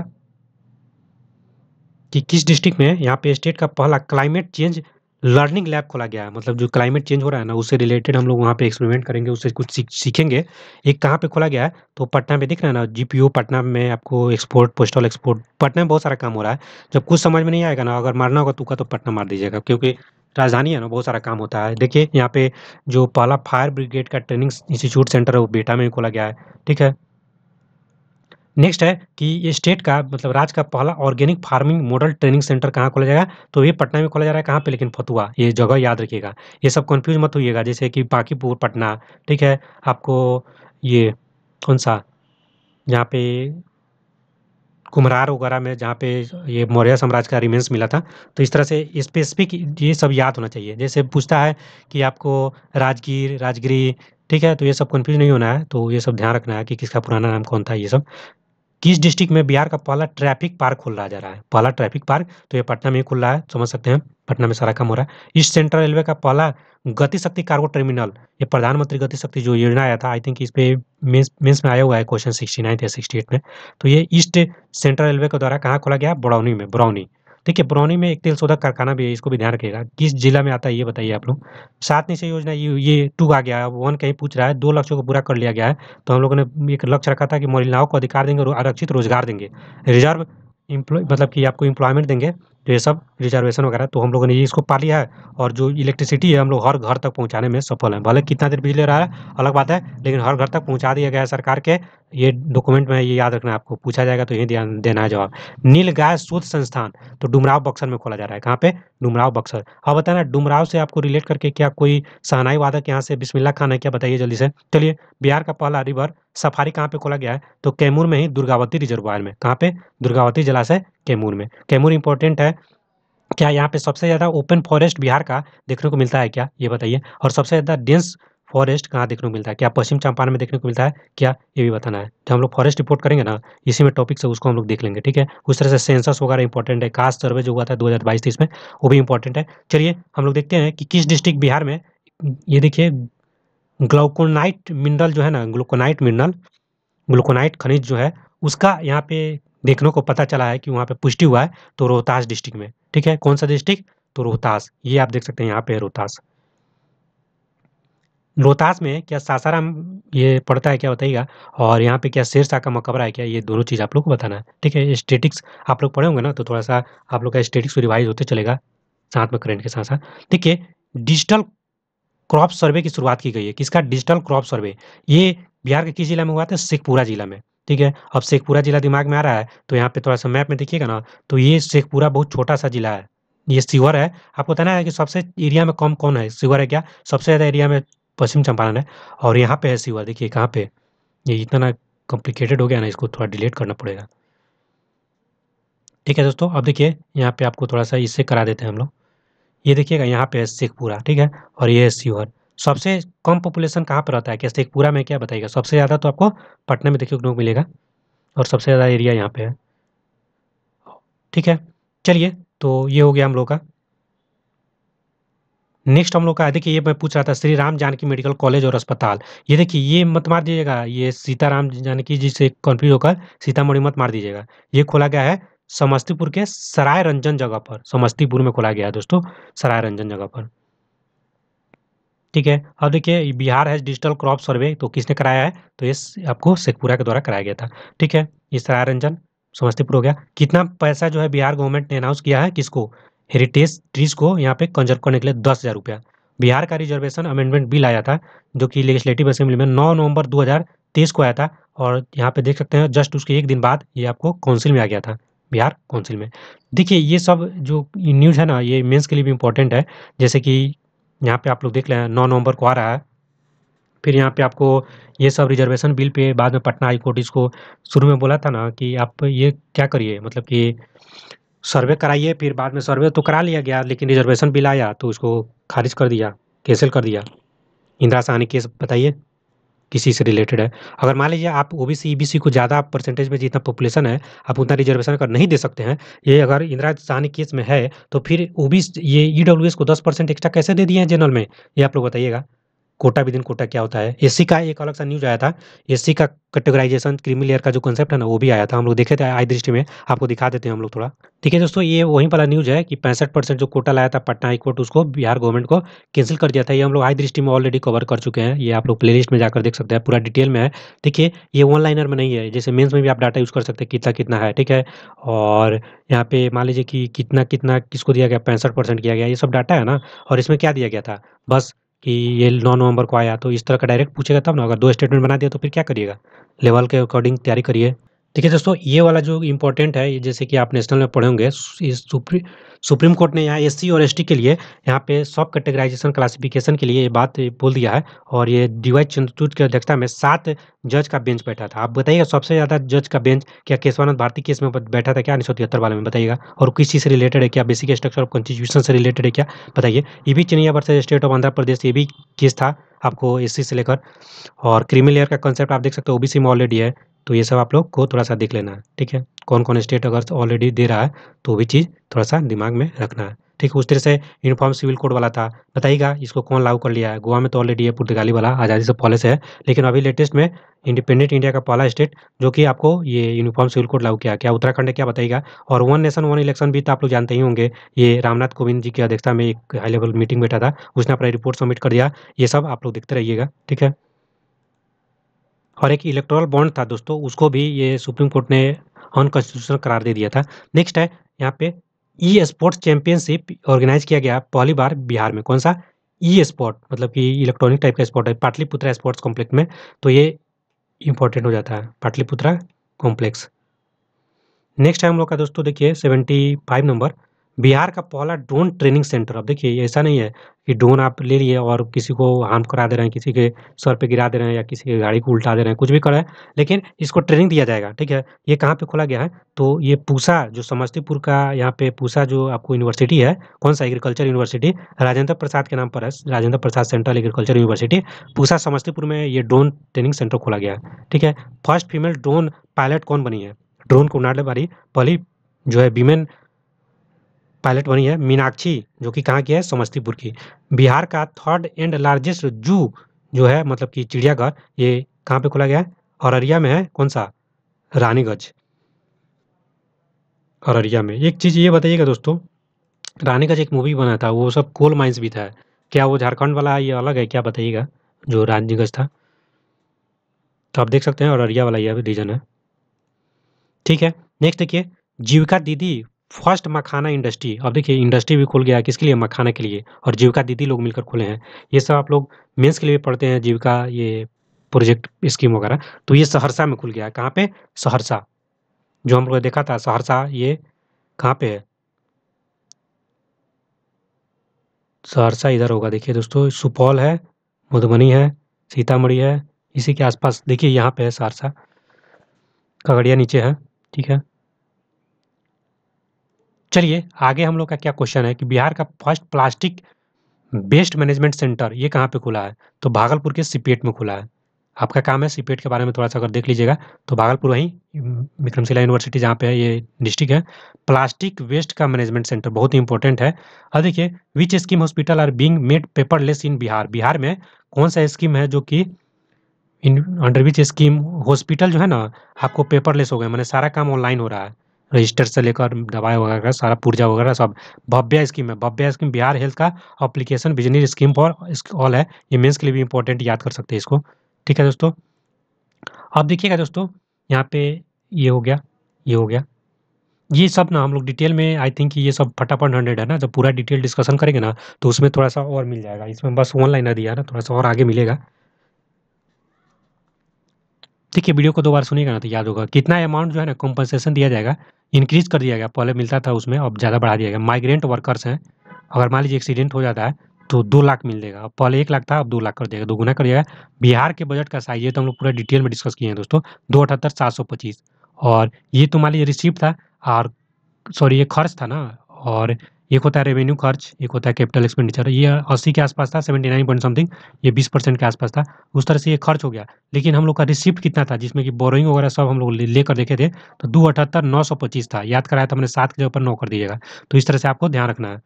कि किस डिस्ट्रिक्ट में यहाँ पे स्टेट का पहला क्लाइमेट चेंज लर्निंग लैब खोला गया है। मतलब जो क्लाइमेट चेंज हो रहा है ना, उससे रिलेटेड हम लोग वहाँ पे एक्सपेरिमेंट करेंगे, उससे कुछ सीख, सीखेंगे। एक कहाँ पे खोला गया है तो पटना में दिख रहा है ना, जीपीओ पटना में आपको एक्सपोर्ट पोस्टल एक्सपोर्ट पटना में बहुत सारा काम हो रहा है। जब कुछ समझ में नहीं आएगा ना, अगर मारना होगा तुका तो पटना मार दीजिएगा, क्योंकि राजधानी है ना, बहुत सारा काम होता है। देखिए, यहाँ पे जो पहला फायर ब्रिगेड का ट्रेनिंग इंस्टीट्यूट सेंटर है, वो बेटा में खोला गया है, ठीक है? नेक्स्ट है कि ये स्टेट का मतलब राज्य का पहला organic farming model training centre कहाँ खोला जाएगा? तो ये पटना में खोला जा रहा है, कहाँ पे? लेकिन फतुआ ये जगह याद रखिएगा। ये सब कंफ्यूज मत होइएगा, जैसे कि बाकीपुर, पटना, ठीक है? आपको ये कौन सा? यहाँ पे कुम्हरार वगैरह में, जहाँ पे ये मौर्य साम्राज्य का रिमेंस मिला था। तो इस तरह से स्पेसिफिक ये सब याद होना चाहिए। जैसे पूछता है कि आपको राजगीर, राजगिरी, ठीक है? तो ये सब कन्फ्यूज़ नहीं होना है। तो ये सब ध्यान रखना है कि किसका पुराना नाम कौन था, ये सब। किस डिस्ट्रिक्ट में बिहार का पहला ट्रैफ़िक पार्क खुल रहा जा रहा है? पहला ट्रैफ़िक पार्क तो ये पटना में ही खुल रहा है, समझ सकते हैं, पटना में सारा काम हो रहा है। ईस्ट सेंट्रल रेलवे का पहला गति शक्ति कार्गो टर्मिनल, ये प्रधानमंत्री गति शक्ति जो योजना आया था आई थिंक इस पे मेंस मेंस में आया हुआ है क्वेश्चन सिक्सटी नाइन या सिक्सटी एट में। तो ये ईस्ट सेंट्रल रेलवे के द्वारा कहाँ खोला गया? बड़ौनी में, बरौनी। देखिए, बरौनी में एक तेल शोधक कारखाना भी है, इसको भी ध्यान रखिएगा। किस जिला में आता है, ये बताइए आप लोग। सात निश्चय योजना, ये ये टू आ गया है। वन कहीं पूछ रहा है, दो लक्ष्यों को पूरा कर लिया गया है तो हम लोगों ने एक लक्ष्य रखा था कि महिलाओं को अधिकार देंगे और आरक्षित रोज़गार देंगे। रिज़र्व इम्प्लॉय मतलब कि आपको इम्प्लॉयमेंट देंगे। तो ये सब रिजर्वेशन वगैरह तो हम लोगों ने ये इसको पा लिया है और जो इलेक्ट्रिसिटी है, हम लोग हर घर तक पहुँचाने में सफल हैं। भले कितना देर बिजली रहा है, अलग बात है, लेकिन हर घर तक पहुँचा दिया गया है सरकार के। ये डॉक्यूमेंट में ये याद रखना आपको, पूछा जाएगा तो यही ध्यान देना है जवाब। नील गाय शोध संस्थान तो डुमराव बक्सर में खोला जा रहा है। कहाँ पे? डुमराव बक्सर। अब बताना डुमराव से आपको रिलेट करके क्या कोई सहनाई वादक यहाँ से बिस्मिल्ला खान है क्या, बताइए जल्दी से। चलिए, बिहार का पहला रिवर सफारी कहाँ पे खोला गया है? तो कैमूर में ही दुर्गावती रिजर्वायर में। कहाँ पे? दुर्गावती जलाशय कैमूर में। कैमूर इंपॉर्टेंट है। क्या यहाँ पे सबसे ज़्यादा ओपन फॉरेस्ट बिहार का देखने को मिलता है क्या? ये बताइए। और सबसे ज़्यादा डेंस फॉरेस्ट कहाँ देखने को मिलता है? क्या पश्चिम चंपारण में देखने को मिलता है? क्या? ये भी बताना है। जब हम लोग फॉरेस्ट रिपोर्ट करेंगे ना, इसी में टॉपिक से उसको हम लोग देख लेंगे, ठीक है? उस तरह से सेंसस वगैरह इंपॉर्टेंट है। कास्ट सर्वे जो हुआ था दो हज़ार बाईस में, वो भी इंपॉर्टेंट है। चलिए, हम लोग देखते हैं कि किस डिस्ट्रिक्ट बिहार में, ये देखिए ग्लाउकोनाइट मिनरल जो है ना ग्लूकोनाइट मिनरल ग्लूकोनाइट खनिज जो है, उसका यहाँ पे देखने को पता चला है कि वहाँ पे पुष्टि हुआ है तो रोहतास डिस्ट्रिक्ट में। ठीक है? कौन सा डिस्ट्रिक्ट? तो रोहतास। ये आप देख सकते हैं, यहाँ पे है रोहतास। रोहतास में क्या सासाराम ये पड़ता है क्या बताइएगा? और यहाँ पे क्या शेरशाह का मकबरा है क्या? ये दोनों चीज़ आप लोग को बताना है। ठीक है? स्टेटिक्स आप लोग पढ़े होंगे ना तो थोड़ा सा आप लोग का स्टेटिक्स रिवाइज होते चलेगा। साथ में करेंट के साथ साथ। देखिए, डिजिटल क्रॉप सर्वे की शुरुआत की गई है। किसका? Digital crop survey. ये बिहार के किस जिला में हुआ था? शेखपुरा जिला में। ठीक है? अब शेखपुरा जिला दिमाग में आ रहा है तो यहाँ पे थोड़ा सा मैप में देखिएगा ना तो ये शेखपुरा बहुत छोटा सा जिला है। ये शिवर है। आपको बताना है कि सबसे एरिया में कम कौन है? शिवर है क्या? सबसे ज़्यादा एरिया में पश्चिम चंपारण है, और यहाँ पे है शिवर। देखिए कहाँ पे? ये इतना कॉम्प्लिकेटेड हो गया ना, इसको थोड़ा डिलीट करना पड़ेगा। ठीक है दोस्तों, अब देखिए, यहाँ पे आपको थोड़ा सा इससे करा देते हैं हम लोग। ये देखिएगा, यहाँ पे है शेखपुरा, ठीक है? और ये है शिवर। सबसे कम पॉपुलेशन कहाँ पर रहता है? क्या पूरा में क्या बताइएगा? सबसे ज़्यादा तो आपको पटना में देखिए को मिलेगा और सबसे ज़्यादा एरिया यहाँ पे है। ठीक है, चलिए तो ये हो गया हम लोग का। नेक्स्ट हम लोग का, देखिए, ये मैं पूछ रहा था, श्री राम जानकी मेडिकल कॉलेज और अस्पताल। ये देखिए, ये मत मार दीजिएगा, ये सीताराम जानकी जी से कन्फ्यूज़ होकर सीतामढ़ी मत मार दीजिएगा। ये खोला गया है समस्तीपुर के सराय रंजन जगह पर। समस्तीपुर में खोला गया है दोस्तों सराय रंजन जगह पर। ठीक है। अब देखिए, बिहार है डिजिटल क्रॉप सर्वे तो किसने कराया है? तो ये आपको शेखपुरा के द्वारा कराया गया था। ठीक है, ये सराय रंजन, समस्तीपुर हो गया। कितना पैसा जो है बिहार गवर्नमेंट ने अनाउंस किया है किसको? हेरिटेज ट्रीज को, यहाँ पे कंजर्व करने के लिए दस हज़ार रुपया। बिहार का रिजर्वेशन अमेंडमेंट बिल आया था, जो कि लेजिस्लेटिव असेंबली में 9 नवंबर 2023 तेईस को आया था, और यहाँ पे देख सकते हैं जस्ट उसके एक दिन बाद ये आपको काउंसिल में आ गया था, बिहार काउंसिल में। देखिए, ये सब जो न्यूज़ है ना, ये मेंस के लिए भी इम्पोर्टेंट है। जैसे कि यहाँ पे आप लोग देख लें, नौ नवंबर को आ रहा है। फिर यहाँ पे आपको ये सब रिजर्वेशन बिल पे बाद में पटना हाई कोर्ट इसको शुरू में बोला था ना कि आप ये क्या करिए? मतलब कि सर्वे कराइए, फिर बाद में सर्वे तो करा लिया गया, लेकिन रिजर्वेशन बिल आया तो उसको खारिज कर दिया कैंसिल कर दिया। इंदिरा साहनी केस बताइए। किसी से रिलेटेड है। अगर मान लीजिए आप ओबीसी ईबीसी को ज़्यादा परसेंटेज में जितना पॉपुलेशन है, आप उतना रिजर्वेशन अगर नहीं दे सकते हैं, ये अगर इंदिरा साहनी केस में है तो फिर ओबीसी ये ईडब्ल्यूएस को दस परसेंट एक्स्ट्रा कैसे दे दिए हैं जनरल में? ये आप लोग बताइएगा। कोटा विद इन कोटा क्या होता है। एससी का एक अलग सा न्यूज़ आया था। एससी का कैटेगराइजेशन क्रीमी लेयर का जो कंसेप्ट है ना, वो भी आया था। हम लोग देखे थे आई दृष्टि में। आपको दिखा देते हैं हम लोग थोड़ा। ठीक है दोस्तों, ये वहीं वाला न्यूज़ है कि पैंसठ परसेंट जो कोटा लाया था पटना हाईकोर्ट उसको बिहार गवर्नमेंट को कैंसिल कर दिया था। ये हम लोग आई दृष्टि में ऑलरेडी कवर कर चुके हैं। ये आप लोग प्ले में जाकर देख सकते हैं। पूरा डिटेल में है। देखिए ये ऑनलाइनर में नहीं है। जैसे मेन्स में भी आप डाटा यूज़ कर सकते हैं, कितना कितना है। ठीक है, और यहाँ पे मान लीजिए कि कितना कितना किसको दिया गया? पैंसठ परसेंट किया गया। ये सब डाटा है ना, और इसमें क्या दिया गया था? बस कि ये नौ नवंबर को आया तो इस तरह का डायरेक्ट पूछेगा तब ना। अगर दो स्टेटमेंट बना दिया तो फिर क्या करिएगा? लेवल के अकॉर्डिंग तैयारी करिए। देखिए दोस्तों, ये वाला जो इम्पोर्टेंट है जैसे कि आप नेशनल में पढ़े होंगे सुप्रीम सुप्रीम कोर्ट ने यहाँ एससी और एसटी के लिए यहाँ पे सब कैटेगराइजेशन क्लासिफिकेशन के लिए ये बात बोल दिया है और ये डीवाई चंद्रचूड़ की अध्यक्षता में सात जज का बेंच बैठा था। आप बताइएगा सबसे ज़्यादा जज का बेंच क्या केशवानंद भारती केस में बैठा था क्या? उन्नीस सौ तिहत्तर वाले में, बताइएगा। और किस चीज़ से रिलेटेड है क्या? बेसिक स्ट्रक्चर ऑफ़ कॉन्स्टिट्यूशन से रिलेटेड है क्या? बताइए। ये भी Chinnaiah versus state of Andhra Pradesh ये भी केस था आपको एससी से लेकर। और क्रीमी लेयर का कंसेप्ट आप देख सकते हो ओबीसी में ऑलरेडी है। तो ये सब आप लोग को थोड़ा सा देख लेना है, ठीक है? कौन कौन स्टेट अगर ऑलरेडी दे रहा है तो भी चीज़ थोड़ा सा दिमाग में रखना है, ठीक? उस तरह से यूनिफॉर्म सिविल कोड वाला था, बताइएगा इसको कौन लागू कर लिया है? गोवा में तो ऑलरेडी ये पुर्तगाली वाला आज़ादी से पहले से है, लेकिन अभी लेटेस्ट में इंडिपेंडेंट इंडिया का पहला स्टेट जो कि आपको ये यूनिफॉर्म सिविल कोड लागू किया क्या उत्तराखंड क्या बताइएगा? और वन नेशन वन इलेक्शन भी तो आप लोग जानते ही होंगे, ये रामनाथ कोविंद जी की अध्यक्षता में एक हाई लेवल मीटिंग बैठा था, उसने अपना रिपोर्ट सबमिट कर दिया, ये सब आप लोग देखते रहिएगा, ठीक है? और एक इलेक्ट्रल बॉन्ड था दोस्तों, उसको भी ये सुप्रीम कोर्ट ने अनकॉन्स्टिट्यूशनल करार दे दिया था। नेक्स्ट है, यहाँ पे ई स्पोर्ट्स चैंपियनशिप ऑर्गेनाइज किया गया पहली बार बिहार में। कौन सा? ई स्पोर्ट मतलब कि इलेक्ट्रॉनिक टाइप का स्पोर्ट है, पाटलिपुत्रा स्पोर्ट्स कॉम्प्लेक्स में। तो ये इंपॉर्टेंट हो जाता है, पाटलिपुत्रा कॉम्प्लेक्स नेक्स्ट है हम लोग का दोस्तों, देखिए सेवेंटी फाइव नंबर बिहार का पहला ड्रोन ट्रेनिंग सेंटर। अब देखिए, ऐसा नहीं है कि ड्रोन आप ले लिए और किसी को हार्म करा दे रहे हैं, किसी के सर पे गिरा दे रहे हैं या किसी की गाड़ी को उल्टा दे रहे हैं, कुछ भी कर लेकिन इसको ट्रेनिंग दिया जाएगा, ठीक है? ये कहाँ पे खोला गया है? तो ये पूसा, जो समस्तीपुर का यहाँ पे पूसा, जो आपको यूनिवर्सिटी है, कौन सा? एग्रीकल्चर यूनिवर्सिटी, राजेंद्र प्रसाद के नाम पर है, Rajendra Prasad central agriculture university, Pusa, Samastipur में ये ड्रोन ट्रेनिंग सेंटर खोला गया है, ठीक है? फ़र्स्ट फीमेल ड्रोन पायलट कौन बनी है? ड्रोन को उड़ाने वाली पहली जो है, वीमेन पायलट बनी है मीनाक्षी, जो कि कहाँ की है? समस्तीपुर की। बिहार का थर्ड एंड लार्जेस्ट जू जो है मतलब कि चिड़ियाघर, ये कहाँ पे खोला गया है? अररिया में है। कौन सा? रानीगंज। अररिया में। एक चीज़ ये बताइएगा दोस्तों, रानीगंज एक मूवी बना था, वो सब कोल माइंस भी था। क्या वो झारखंड वाला ये अलग है? क्या बताइएगा, जो रानीगंज था? तो आप देख सकते हैं, अररिया वाला ये रीजन है। ठीक है नेक्स्ट देखिए, जीविका दीदी फ़र्स्ट मखाना इंडस्ट्री, अब देखिए इंडस्ट्री भी खुल गया है किसके लिए? मखाना के लिए। और जीविका दीदी लोग मिलकर खुले हैं। ये सब आप लोग मेंस के लिए पढ़ते हैं, जीविका ये प्रोजेक्ट स्कीम वगैरह। तो ये सहरसा में खुल गया है। कहाँ पे? सहरसा। जो हम लोग देखा था, सहरसा ये कहाँ पे है? सहरसा इधर होगा। देखिए दोस्तों, सुपौल है, मधुबनी है, सीतामढ़ी है, इसी के आसपास। देखिए यहाँ पे है सहरसा। खगड़िया नीचे है, ठीक है? चलिए, आगे हम लोग का क्या क्वेश्चन है कि बिहार का first plastic waste management centre ये कहाँ पे खुला है? तो भागलपुर के सिपेट में खुला है। आपका काम है सीपेट के बारे में थोड़ा सा अगर देख लीजिएगा तो भागलपुर वहीं, विक्रमशिला यूनिवर्सिटी जहाँ पे है ये डिस्ट्रिक्ट है। प्लास्टिक वेस्ट का मैनेजमेंट सेंटर बहुत ही इंपॉर्टेंट है। और देखिए which scheme hospital are being made paperless in Bihar? Bihar में कौन सा स्कीम है जो कि in under which scheme hospital जो है ना, आपको पेपरलेस हो गए, मैंने सारा काम ऑनलाइन हो रहा है। रजिस्टर से लेकर दवाई वगैरह सारा पुर्जा वगैरह सब। भव्य स्कीम है। भव्य स्कीम बिहार हेल्थ का application business scheme for all है। ये मेंस के लिए भी इंपॉर्टेंट याद कर सकते हैं इसको। ठीक है दोस्तों? अब देखिएगा दोस्तों, यहाँ पे ये हो गया, ये हो गया। ये सब ना हम लोग डिटेल में आई थिंक ये सब फटाफट हंड्रेड है ना। जब पूरा डिटेल डिस्कशन करेंगे ना तो उसमें थोड़ा सा और मिल जाएगा। इसमें बस वन लाइनर दिया ना, थोड़ा सा और आगे मिलेगा। ठीक है, वीडियो को दो बार सुनिएगा ना तो याद होगा। कितना अमाउंट जो है ना कॉम्पनसेशन दिया जाएगा। इंक्रीज कर दिया गया। पहले मिलता था उसमें, अब ज़्यादा बढ़ा दिया गया। माइग्रेंट वर्कर्स हैं। अगर मान लीजिए एक्सीडेंट हो जाता है तो दो लाख मिल जाएगा पहले एक लाख था, अब दो लाख कर दिया दो गुना कर दिया बिहार के बजट का साइज़ है तो हम लोग पूरा डिटेल में डिस्कस किए हैं दोस्तों। दो अठहत्तर, सात सौ पच्चीस। और ये तो मान लीजिए रिसिप्ट था, और सॉरी ये खर्च था ना। और एक होता है रेवेन्यू खर्च, एक होता है कैपिटल एक्सपेंडिचर ये अस्सी के आसपास था सेवेंटी नाइन पॉइंट समथिंग ये बीस परसेंट के आसपास था। उस तरह से ये खर्च हो गया। लेकिन हम लोग का रिसिप्ट कितना था, जिसमें कि बोरोइंग वगैरह सब हम लोग लेकर देखे थे तो दो अठहत्तर नौ सौ पच्चीस था। याद कराया था मैंने सात के ऊपर नौ कर दीजिएगा। तो इस तरह से आपको ध्यान रखना है।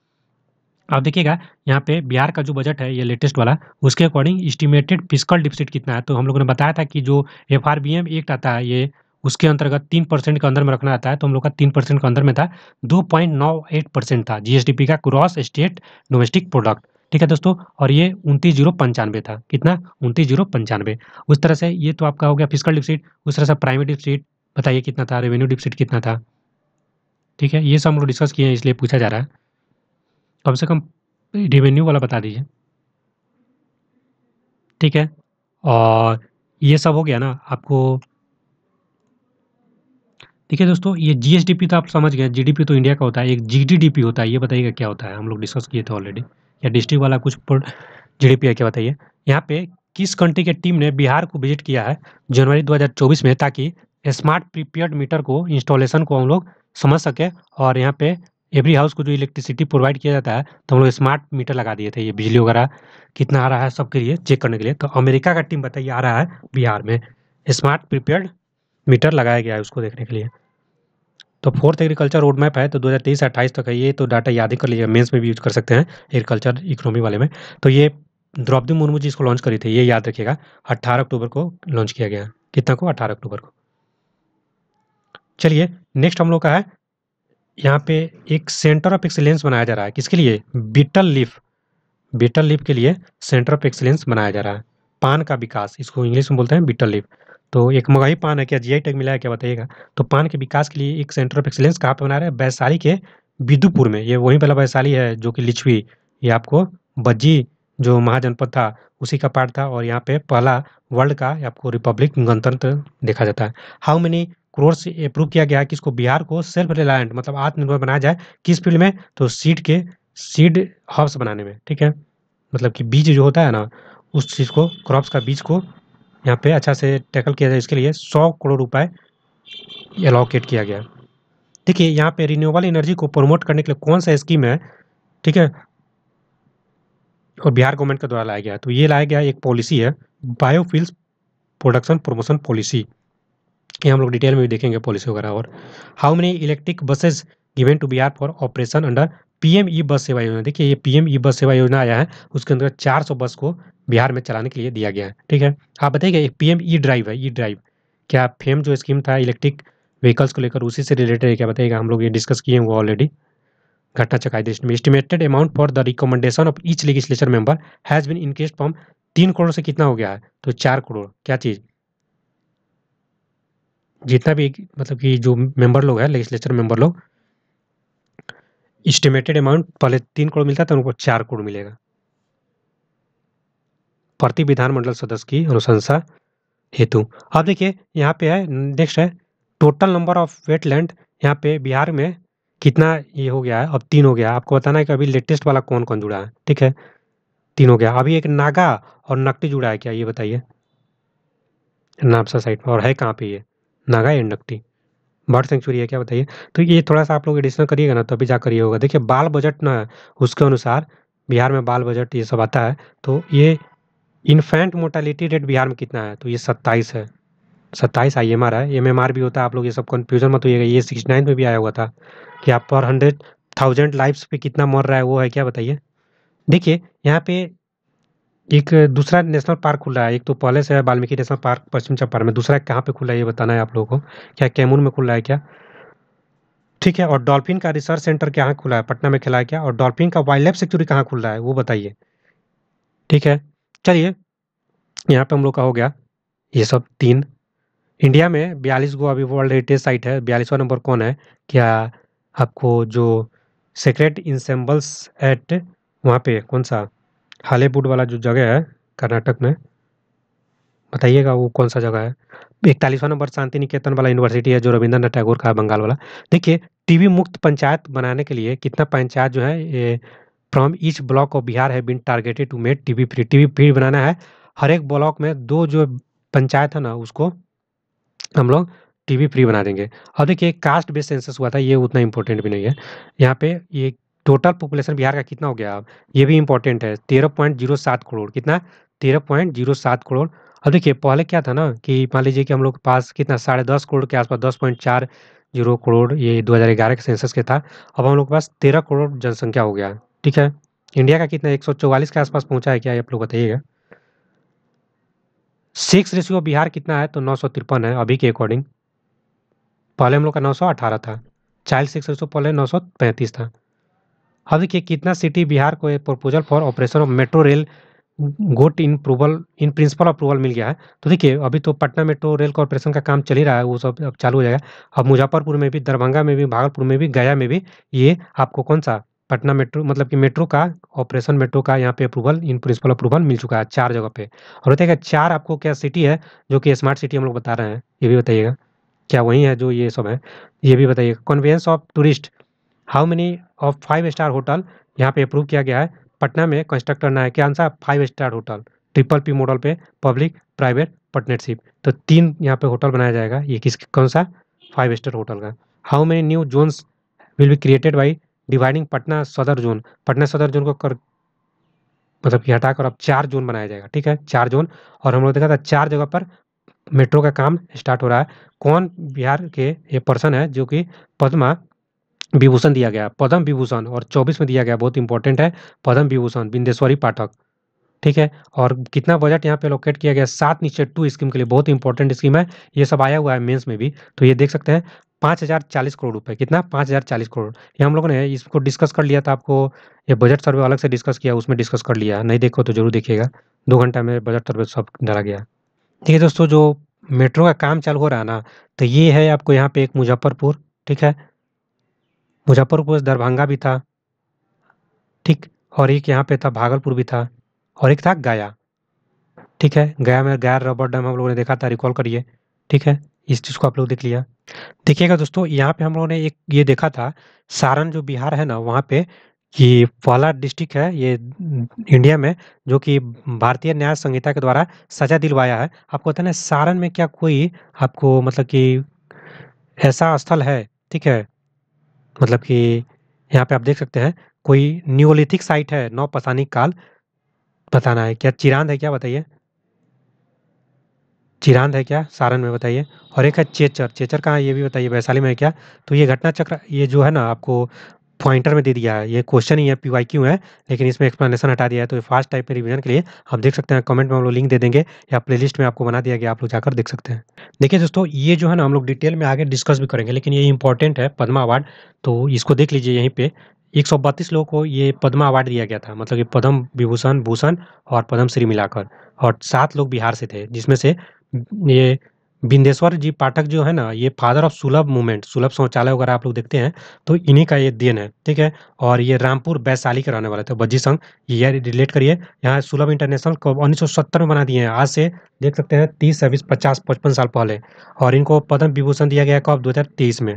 अब देखिएगा, यहाँ पे बिहार का जो बजट है, ये लेटेस्ट वाला, उसके अकॉर्डिंग इस्टीमेटेड फ़िज़िकल डिफिसिट कितना है? तो हम लोगों ने बताया था कि जो एफ़ आर एक्ट आता है, ये उसके अंतर्गत तीन परसेंट के अंदर में रखना आता है तो हम लोग का तीन परसेंट के अंदर में था, दो पॉइंट नौ एट परसेंट था जीएसडीपी का क्रॉस स्टेट डोमेस्टिक प्रोडक्ट। ठीक है दोस्तों? और ये उनतीस ज़ीरो पंचानवे था। कितना? उनतीस ज़ीरो पंचानवे। उस तरह से ये तो आपका हो गया फ़िज़िकल डिफिसिट उस तरह से प्राइवेट डिफिसिट बताइए कितना था? रेवेन्यू डिफिसिट कितना था? ठीक है, ये सब हम लोग डिस्कस किए हैं, इसलिए पूछा जा रहा है। कम से कम रेवेन्यू वाला बता दीजिए। ठीक है? और ये सब हो गया ना, आपको देखिए दोस्तों, ये जीएसडीपी तो आप समझ गए जीडीपी तो इंडिया का होता है, एक जीडीडीपी होता है, ये बताइएगा क्या होता है? हम लोग डिस्कस किए थे ऑलरेडी या डिस्ट्रिक्ट वाला कुछ जीडीपी है क्या बताइए? यहाँ पे किस कंट्री के टीम ने बिहार को विज़िट किया है जनवरी 2024 में, ताकि स्मार्ट प्रीपेड मीटर को इंस्टॉलेशन को हम लोग समझ सके और यहाँ पे एवरी हाउस को जो इलेक्ट्रिसिटी प्रोवाइड किया जाता है तो हम लोग स्मार्ट मीटर लगा दिए थे, ये बिजली वगैरह कितना आ रहा है सबके लिए चेक करने के लिए। तो अमेरिका का टीम बताइए, आ रहा है बिहार में। स्मार्ट प्रीपेड मीटर लगाया गया है उसको देखने के लिए। तो फोर्थ एग्रीकल्चर रोड मैप है तो 2023 से अट्ठाईस तक है ये तो डाटा याद ही कर लीजिए मेंस में भी यूज़ कर सकते हैं एग्रीकल्चर इकोनॉमी वाले में। तो ये द्रौपदी मुर्मू जी इसको लॉन्च करी थी, ये याद रखिएगा, अट्ठारह अक्टूबर को लॉन्च किया गया कितना को? अट्ठारह अक्टूबर को। चलिए नेक्स्ट हम लोग का है, यहाँ पे एक सेंटर ऑफ़ एक्सीलेंस बनाया जा रहा है। किसके लिए? बीटल लीफ बीटल लीफ के लिए सेंटर ऑफ़ एक्सीलेंस बनाया जा रहा है। पान का विकास, इसको इंग्लिश में बोलते हैं बीटल लीफ तो एक मगही पान है क्या? जीआई टैग मिला है क्या? बताइएगा। तो पान के विकास के लिए एक सेंटर ऑफ़ एक्सीलेंस कहाँ पर बना रहे हैं? वैशाली के विदुपुर में। ये वहीं वाला वैशाली है, जो कि लिच्छवी ये आपको बज्जी, जो महाजनपद था, उसी का पार्ट था और यहाँ पे पहला वर्ल्ड का आपको रिपब्लिक गणतंत्र देखा जाता है। हाउ मेनी करोड़ से अप्रूव किया गया कि इसको बिहार को सेल्फ रिलायंट मतलब आत्मनिर्भर बनाया जाए, किस फ़ील्ड में? तो सीड के सीड हब्स बनाने में, ठीक है? मतलब कि बीज जो होता है ना, उस चीज़ को क्रॉप्स का बीज को यहाँ पे अच्छा से टैकल किया जाए, इसके लिए सौ करोड़ रुपए एलोकेट किया गया। देखिए, यहाँ पे रिन्यूएबल एनर्जी को प्रमोट करने के लिए कौन सा स्कीम है, ठीक है? और बिहार गवर्नमेंट के द्वारा लाया गया। तो ये लाया गया एक पॉलिसी है बायोफिल्स प्रोडक्शन प्रमोशन पॉलिसी ये हम लोग डिटेल में भी देखेंगे पॉलिसी वगैरह और। How many electric buses given to Bihar for operation under PM E bus Sewa Yojana, देखिए ये पीएम ई बस सेवा योजना आया है, उसके अंदर 400 बस को बिहार में चलाने के लिए दिया गया है, ठीक है? आप बताइए पीएम ई ड्राइव है, ई ड्राइव, क्या फेम जो स्कीम था इलेक्ट्रिक व्हीकल्स को लेकर उसी से रिलेटेड है क्या बताइएगा? हम लोग ये डिस्कस किए हुए ऑलरेडी घटना चकाई देश में। Estimated amount for the recommendation of each legislature member has been increase from तीन करोड़ से कितना हो गया है? तो चार करोड़, क्या चीज़? जितना भी मतलब कि जो मेंबर लोग हैं लेजिस्लेचर मेंबर लोग इस्टिमेटेड अमाउंट पहले तीन करोड़ मिलता था उनको चार करोड़ मिलेगा। प्रति विधानमंडल सदस्य की अनुशंसा हेतु। अब देखिए, यहाँ पे है नेक्स्ट है टोटल नंबर ऑफ़ वेटलैंड यहाँ पे बिहार में कितना ये हो गया है, अब तीन हो गया। आपको बताना है कि अभी लेटेस्ट वाला कौन कौन जुड़ा है, ठीक है? तीन हो गया। अभी एक नागा और नकटी जुड़ा है क्या, ये बताइए? नापसा साइड में, और है कहाँ पे ये? Naga and Nakti? Bird sanctuary है, क्या बताइए? तो ये थोड़ा सा आप लोग एडिशनल करिएगा ना तो अभी जा करिए होगा। देखिए, बाल बजट ना, उसके अनुसार बिहार में बाल बजट ये सब आता है तो ये इन्फेंट मोर्टेलिटी रेट बिहार में कितना है? तो ये सत्ताईस है। सत्ताईस आई एम आर है। एम एम आर भी होता है, आप लोग ये सब कन्फ्यूज़न मत होइएगा। ये सिक्सटी नाइन में भी आया हुआ था कि आप पर हंड्रेड थाउज़ेंड लाइफ्स पे कितना मर रहा है, वो है, क्या बताइए? देखिए, यहाँ पे एक दूसरा नेशनल पार्क खुला है, एक तो पहले से है वाल्मीकि नेशनल पार्क, पश्चिम चंपारण में, दूसरा कहाँ पे खुला है ये बताना है आप लोगों को? क्या कैमूर में खुला है क्या? ठीक है, और डॉल्फिन का रिसर्च सेंटर कहाँ खुला है? पटना में खुला है क्या? और डॉल्फिन का वाइल्ड लाइफ सेंचुरी कहाँ खुल रहा है? वो बताइए। ठीक है, चलिए, यहाँ पे हम लोग का हो गया ये सब तीन। इंडिया में बयालीस गो अभी वर्ल्ड हेरिटेज साइट है, बयालीसवा नंबर कौन है? क्या आपको जो सेक्रेट इंसेम्बल्स एट वहाँ पे, कौन सा? हालीवुड वाला जो जगह है, कर्नाटक में, बताइएगा वो कौन सा जगह है? इकतालीसवा नंबर शांति निकेतन वाला यूनिवर्सिटी है जो रविंद्रनाथ टैगोर का है, बंगाल वाला। देखिए टीबी मुक्त पंचायत बनाने के लिए कितना पंचायत जो है from each block of Bihar है been targeted to made TB free TB free बनाना है, हर एक ब्लॉक में दो जो पंचायत है ना, उसको हम लोग टीबी फ्री बना देंगे। अब देखिए कास्ट बेस्ड सेंसस हुआ था, ये उतना इंपॉर्टेंट भी नहीं है। यहाँ पे ये टोटल पॉपुलेशन बिहार का कितना हो गया? अब ये भी इंपॉर्टेंट है। तेरह पॉइंट ज़ीरो सात करोड़। कितना? तेरह पॉइंट ज़ीरो सात करोड़। अब देखिए, पहले क्या था ना कि मान लीजिए कि हम लोग के पास कितना? साढ़े दस करोड़ के आसपास, दस पॉइंट चार ज़ीरो करोड़ ये दो हज़ार ग्यारह के सेंसस के था। अब हम लोग के पास तेरह करोड़ जनसंख्या हो गया। ठीक है? इंडिया का कितना? एक सौ चौवालीस के आसपास पहुँचा है क्या? ये आप लोग बताइएगा। सिक्स रेशियो बिहार कितना है? तो नौ सौ तिरपन है, अभी के अकॉर्डिंग पहले हम लोग का नौ सौ अठारह था। चाइल्ड सिक्स रेशियो पहले नौ सौ पैंतीस था। अब देखिए, कितना सिटी बिहार को proposal for operation of metro rail got in approval in principle approval मिल गया है। तो देखिए, अभी तो पटना मेट्रो रेल कॉरपोरेशन का काम चल ही रहा है, वो सब अब चालू हो जाएगा। अब मुजफ्फरपुर में भी, दरभंगा में भी, भागलपुर में भी, गया में भी ये आपको कौन सा पटना मेट्रो मतलब कि मेट्रो का ऑपरेशन मेट्रो का यहाँ पे अप्रूवल इन प्रिंसिपल अप्रूवल मिल चुका है चार जगह पे। और बताइएगा चार आपको क्या सिटी है, जो कि स्मार्ट सिटी हम लोग बता रहे हैं, ये भी बताइएगा। क्या वही है जो ये सब है, ये भी बताइएगा। Convenience of tourist how many of five star hotel यहाँ पे अप्रूव किया गया है? पटना में कंस्ट्रक्ट करना है। क्या answer? Five star hotel triple P model पे पब्लिक प्राइवेट पार्टनरशिप तो तीन यहाँ पे होटल बनाया जाएगा। ये किस, कौन सा? फाइव स्टार होटल का। How many new zones will be created by dividing Patna Sadar zone Patna सदर जोन को कर मतलब कि हटाकर अब चार जोन बनाया जाएगा। ठीक है? चार जोन और हम लोग देखा था चार जगह पर मेट्रो का काम स्टार्ट हो रहा है। कौन बिहार के ये पर्सन है जो कि पद्मा विभूषण दिया गया, पद्म विभूषण और चौबीस में दिया गया, बहुत इंपॉर्टेंट है, पद्म विभूषण, बिंदेश्वरी पाठक, ठीक है? और कितना बजट यहाँ पे लोकेट किया गया? सात नीचे टू स्कीम के लिए बहुत इंपॉर्टेंट स्कीम है, ये सब आया हुआ है मेंस में भी तो ये देख सकते हैं, पाँच हज़ार चालीस करोड़ रुपए, कितना? पाँच हज़ार चालीस करोड़। ये हम लोगों ने इसको डिस्कस कर लिया था, आपको ये बजट सर्वे अलग से डिस्कस किया, उसमें डिस्कस कर लिया, नहीं देखो तो ज़रूर देखिएगा, दो घंटा में बजट सर्वे सब डाला गया। ठीक है दोस्तों, जो मेट्रो का काम चालू हो रहा है ना तो ये है आपको यहाँ पे एक मुजफ्फरपुर, ठीक है? मुजफ्फरपुर दरभंगा भी था। ठीक, और एक यहाँ पे था, भागलपुर भी था, और एक था गया। ठीक है, गया में गया रबर डैम हम लोगों ने देखा था रिकॉल करिए। ठीक है, इस चीज़ को आप लोग देख लिया। देखिएगा दोस्तों, यहाँ पे हम लोगों ने एक ये देखा था, सारण जो बिहार है ना, वहाँ पे ये पहला डिस्ट्रिक्ट है, ये इंडिया में, जो कि भारतीय न्याय संहिता के द्वारा सजा दिलवाया है। आपको पता है सारण में क्या कोई आपको मतलब कि ऐसा स्थल है? ठीक है मतलब कि यहाँ पे आप देख सकते हैं, कोई न्यूलिथिक साइट है, नौ पसानी काल। बताना है क्या? चिरांद है क्या? बताइए। चिरांद है क्या? सारण में बताइए। और एक है चेचर। चेचर कहाँ ये भी बताइए। वैशाली में है क्या? तो ये घटना चक्र ये जो है ना, आपको पॉइंटर में दे दिया है। ये क्वेश्चन ही है पी वाई क्यू है, लेकिन इसमें एक्सप्लेनेशन हटा दिया है तो फास्ट टाइप में रिवीजन के लिए आप देख सकते हैं कमेंट में हम लोग लिंक दे देंगे, या प्लेलिस्ट में आपको बना दिया गया, आप लोग जाकर देख सकते हैं। देखिए दोस्तों, ये जो है ना, हम लोग डिटेल में आगे डिस्कस भी करेंगे, लेकिन ये इंपॉर्टेंट है, पदमा अवार्ड तो इसको देख लीजिए यहीं पर एक सौ बत्तीस लोगों को ये पद्मा अवार्ड दिया गया था मतलब कि पद्म विभूषण, भूषण और पद्म श्री मिलाकर, और सात लोग बिहार से थे, जिसमें से ये बिंदेश्वर जी पाठक जो है ना, ये फादर ऑफ़ सुलभ मूवमेंट, सुलभ शौचालय वगैरह आप लोग देखते हैं तो इन्हीं का ये देन है, ठीक है? और ये रामपुर वैशाली के रहने वाले थे, बज्जी संघ, ये रिलेट करिए, यहाँ सुलभ इंटरनेशनल को उन्नीस सौ सत्तर में बना दिए हैं, आज से देख सकते हैं, तीस, छब्बीस, पचास, पचपन साल पहले, और इनको पद्म विभूषण दिया गया कब दो हज़ार तेईस में।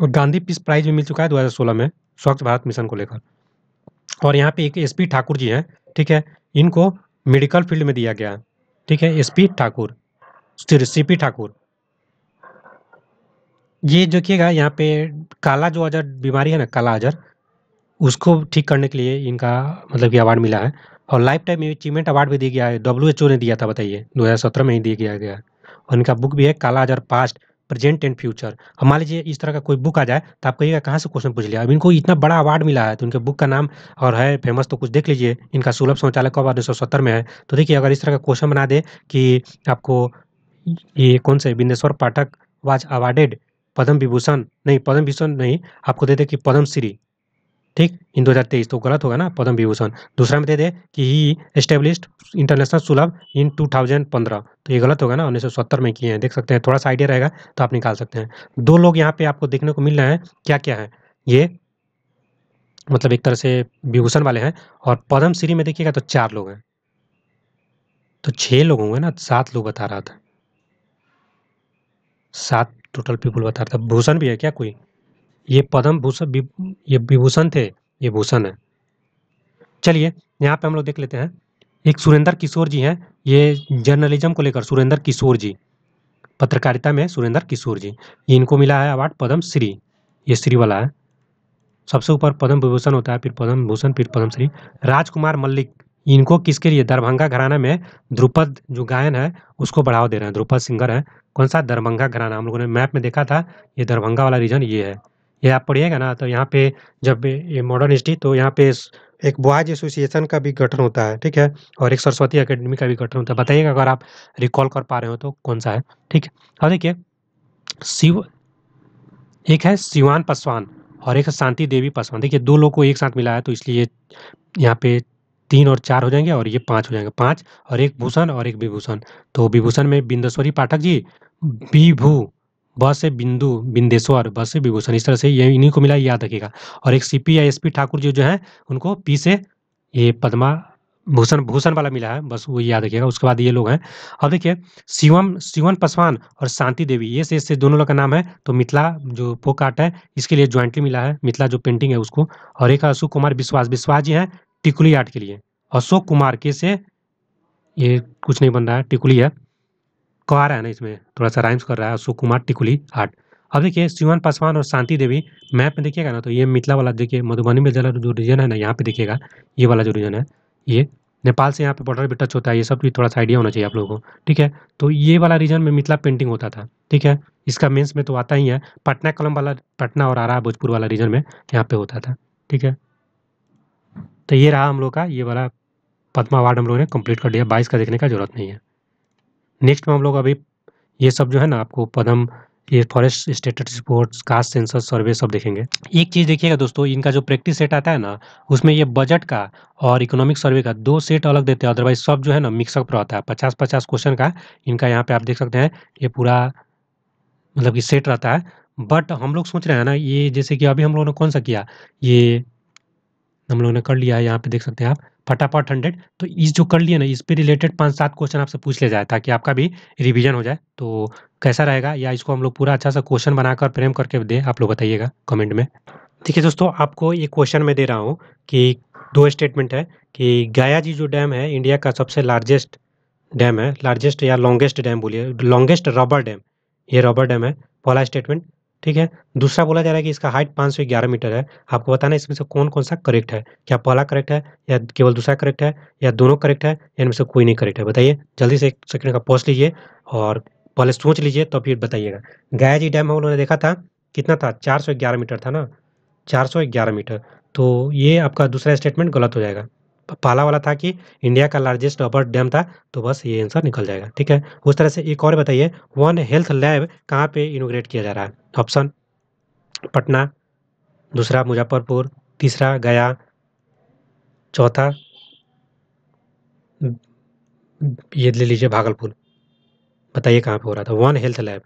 और गांधी पीस प्राइज भी मिल चुका है दो हज़ार सोलह में, स्वच्छ भारत मिशन को लेकर। और यहाँ पे एक एस पी ठाकुर जी हैं, ठीक है? इनको मेडिकल फ़ील्ड में दिया गया, ठीक है? S P Thakur C P Thakur. ये देखिएगा यहाँ पे काला जो अजर, बीमारी है ना, काला अजर, उसको ठीक करने के लिए इनका मतलब कि अवार्ड मिला है। और लाइफ टाइम अचीवमेंट अवार्ड भी दिया गया है डब्ल्यू एच ओ ने दिया था, बताइए। 2017 में ही दिया गया गया और इनका बुक भी है, काला अजर पास्ट प्रेजेंट एंड फ्यूचर अब मान लीजिए, इस तरह का कोई बुक आ जाए तो आप कहिएगा, कहाँ से क्वेश्चन पूछ लिया? अब इनको इतना बड़ा अवार्ड मिला है तो इनके बुक का नाम और है फ़ेमस तो कुछ देख लीजिए। इनका सुलभ शौचालय कब उन्नीस सौ सत्तर में है। तो देखिए, अगर इस तरह का क्वेश्चन बना दे कि आपको ये कौन से? Bindeshwar Pathak, was awarded. पद्म विभूषण नहीं पद्म विभूषण नहीं, आपको दे दे कि पद्म श्री ठीक? इन दो हज़ार तेईस तो गलत होगा ना पद्म विभूषण दूसरा में दे दे कि ही एस्टेब्लिश्ड इंटरनेशनल सुलभ इन 2015 तो ये गलत होगा ना, उन्नीस सौ सत्तर में किए हैं। देख सकते हैं, थोड़ा सा आइडिया रहेगा तो आप निकाल सकते हैं। दो लोग यहाँ पे आपको देखने को मिल रहे हैं क्या क्या है? ये मतलब एक तरह से विभूषण वाले हैं, और पद्म श्री में देखिएगा तो चार लोग हैं। तो छः लोग होंगे ना, सात लोग बता रहा था। सात टोटल पीपल बता रहा था। भूषण भी है क्या कोई? ये पद्म भूषण ये विभूषण थे? ये भूषण है। चलिए, यहाँ पे हम लोग देख लेते हैं। एक सुरेंद्र किशोर जी हैं। ये जर्नलिज्म को लेकर सुरेंद्र किशोर जी। पत्रकारिता में सुरेंद्र किशोर जी। इनको मिला है अवार्ड पद्म श्री। ये श्री वाला है। सबसे ऊपर पद्म विभूषण होता है, फिर पद्म भूषण, फिर पद्म श्री। राजकुमार मल्लिक। इनको किसके लिए? दरभंगा घराना में ध्रुपद जो गायन है, उसको बढ़ावा दे रहे हैं। ध्रुपद सिंगर है। कौन सा? दरभंगा घराना। हम लोगों ने मैप में देखा था, ये दरभंगा वाला रीजन ये है। ये आप पढ़िएगा ना तो यहाँ पे जब ये मॉडर्न हिस्ट्री तो यहाँ पे एक बॉयज़ एसोसिएशन का भी गठन होता है, ठीक है? और एक सरस्वती अकेडमी का भी गठन होता है। बताइएगा अगर आप रिकॉल कर पा रहे हो तो कौन सा है, ठीक है? और देखिए, शिव, एक है शिवान पासवान और एक है शांति देवी पासवान। देखिए, दो लोग को एक साथ मिला है तो इसलिए यहाँ पे तीन और चार हो जाएँगे और ये पाँच हो जाएँगे। पाँच और एक भूषण और एक विभूषण। तो विभूषण में बिंदेश्वरी पाठक जी विभू ब से बिंदु बिंदेश्वर ब से विभूषण। इस तरह से ये इन्हीं को मिला याद रखिएगा। और एक सीपी या एसपी ठाकुर जी जो है उनको पी से ये पद्मा भूषण भूषण वाला मिला है। बस वो याद रखिएगा उसके बाद ये लोग हैं। अब देखिए शिवम शिवन पासवान और शांति देवी ये से इससे दोनों लोग का नाम है। तो मिथिला जो पोक आर्ट है इसके लिए ज्वाइंटली मिला है। मिथिला जो पेंटिंग है उसको। और एक अशोक कुमार विश्वास विश्वास जी हैं टिकुली आर्ट के लिए। अशोक कुमार के से ये कुछ नहीं बन रहा है, टिकुली है। कह रहा है ना इसमें, थोड़ा सा राइम्स कर रहा है, अशोक कुमार टिकुली आर्ट। अब देखिए शिवन पासवान और शांति देवी मैप में देखिएगा ना तो ये मिथिला वाला, देखिए, मधुबनी में जला जो रीजन है ना, यहाँ पे देखिएगा, ये वाला जो रीजन है, ये नेपाल से यहाँ पे बॉर्डर भी टच होता है, ये सब भी थोड़ा सा आइडिया होना चाहिए आप लोगों को, ठीक है? तो ये वाला रीजन में मिथिला पेंटिंग होता था, ठीक है? इसका मेंस में तो आता ही है पटना कलम वाला, पटना और आरा भोजपुर वाला रीजन में यहाँ पे होता था, ठीक है? तो ये रहा हम लोग का, ये वाला पद्मा अवार्ड हम लोगों ने कंप्लीट कर दिया। बाईस का देखने का ज़रूरत नहीं है। नेक्स्ट में हम लोग अभी ये सब जो है ना, आपको पदम, ये forest status reports caste census survey सब देखेंगे। एक चीज़ देखिएगा दोस्तों, इनका जो प्रैक्टिस सेट आता है ना, उसमें ये बजट का और इकोनॉमिक सर्वे का दो सेट अलग देते हैं। अदरवाइज़ सब जो है ना मिक्सअप रहता है। पचास पचास क्वेश्चन का, इनका यहाँ पे आप देख सकते हैं, ये पूरा मतलब कि सेट रहता है। बट हम लोग सोच रहे हैं ना, ये जैसे कि अभी हम लोगों ने कौन सा किया? ये हम लोगों ने कर लिया है, यहाँ पे देख सकते हैं आप, फटाफट हंड्रेड तो इस जो कर लिया ना, इस पे रिलेटेड पाँच सात क्वेश्चन आपसे पूछ ले जाए, ताकि आपका भी रिवीजन हो जाए। तो कैसा रहेगा, या इसको हम लोग पूरा अच्छा सा क्वेश्चन बनाकर फ्रेम करके दें, आप लोग बताइएगा कमेंट में। ठीक है दोस्तों, आपको ये क्वेश्चन मैं दे रहा हूँ कि दो स्टेटमेंट है कि गया जी जो डैम है इंडिया का सबसे लार्जेस्ट डैम है लार्जेस्ट या लॉन्गेस्ट डैम बोलिए लॉन्गेस्ट रबर डैम ये रबर डैम है, पहला स्टेटमेंट ठीक है? दूसरा बोला जा रहा है कि इसका हाइट 511 मीटर है। आपको बताना है इसमें से कौन कौन सा करेक्ट है? क्या पहला करेक्ट है या केवल दूसरा करेक्ट है या दोनों करेक्ट है? या इनमें से कोई नहीं करेक्ट है। बताइए, जल्दी से एक सेकंड का पॉज लीजिए और पहले सोच लीजिए तो फिर बताइएगा। गया जी डैम हम लोगों ने देखा था, कितना था? चार सौ ग्यारह मीटर था ना? चार सौ ग्यारह मीटर। तो ये आपका दूसरा स्टेटमेंट गलत हो जाएगा। पहला वाला था कि इंडिया का लार्जेस्ट रबर डैम था तो बस ये आंसर निकल जाएगा, ठीक है? उस तरह से एक और बताइए वन हेल्थ लैब कहाँ पे इनोग्रेट किया जा रहा है? ऑप्शन पटना, दूसरा मुजफ्फरपुर, तीसरा गया, चौथा, ये ले लीजिए भागलपुर। बताइए कहाँ पे हो रहा था? वन हेल्थ लैब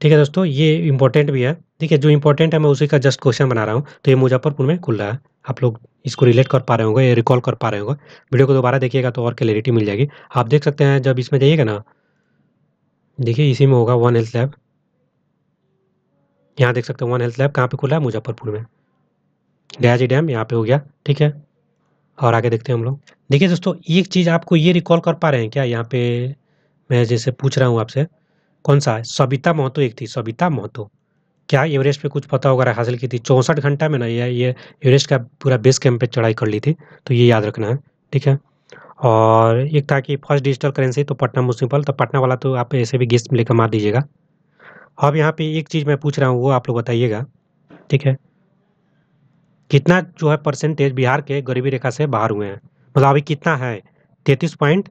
ठीक है दोस्तों, ये इंपॉर्टेंट भी है। है जो इंपॉर्टेंट है, मैं उसी का जस्ट क्वेश्चन बना रहा हूँ। तो ये मुजफ्फरपुर में खुल रहा है। आप लोग इसको रिलेट कर पा रहे होंगे, या रिकॉल कर पा रहे होंगे। वीडियो को दोबारा देखिएगा तो और क्लैरिटी मिल जाएगी। आप देख सकते हैं, जब इसमें जाइएगा ना, देखिए, इसी में होगा वन हेल्थ लैब यहाँ देख सकते हैं वन हेल्थ लैब कहाँ पे खुला है? मुजफ्फरपुर में। गयाजी डैम यहाँ पे हो गया, ठीक है? और आगे देखते हैं हम लोग। देखिए दोस्तों, एक चीज़ आपको ये रिकॉल कर पा रहे हैं क्या? यहाँ पे मैं जैसे पूछ रहा हूँ आपसे, कौन सा सबिता महतो एक थी सबिता महतो। क्या एवरेस्ट पे कुछ पता वगैरह हासिल की थी? चौंसठ घंटा में ना ये ये एवरेस्ट का पूरा बेस कैंप पे चढ़ाई कर ली थी तो ये याद रखना है, ठीक है? और एक था कि फ़र्स्ट डिजिटल करेंसी तो पटना म्यूनसिपल तो पटना वाला तो आप ऐसे भी गेस्ट लेकर मार दीजिएगा। अब यहाँ पे एक चीज़ मैं पूछ रहा हूँ, वो आप लोग बताइएगा, ठीक है? कितना जो है परसेंटेज बिहार के गरीबी रेखा से बाहर हुए हैं? मतलब अभी कितना है? तैतीस पॉइंट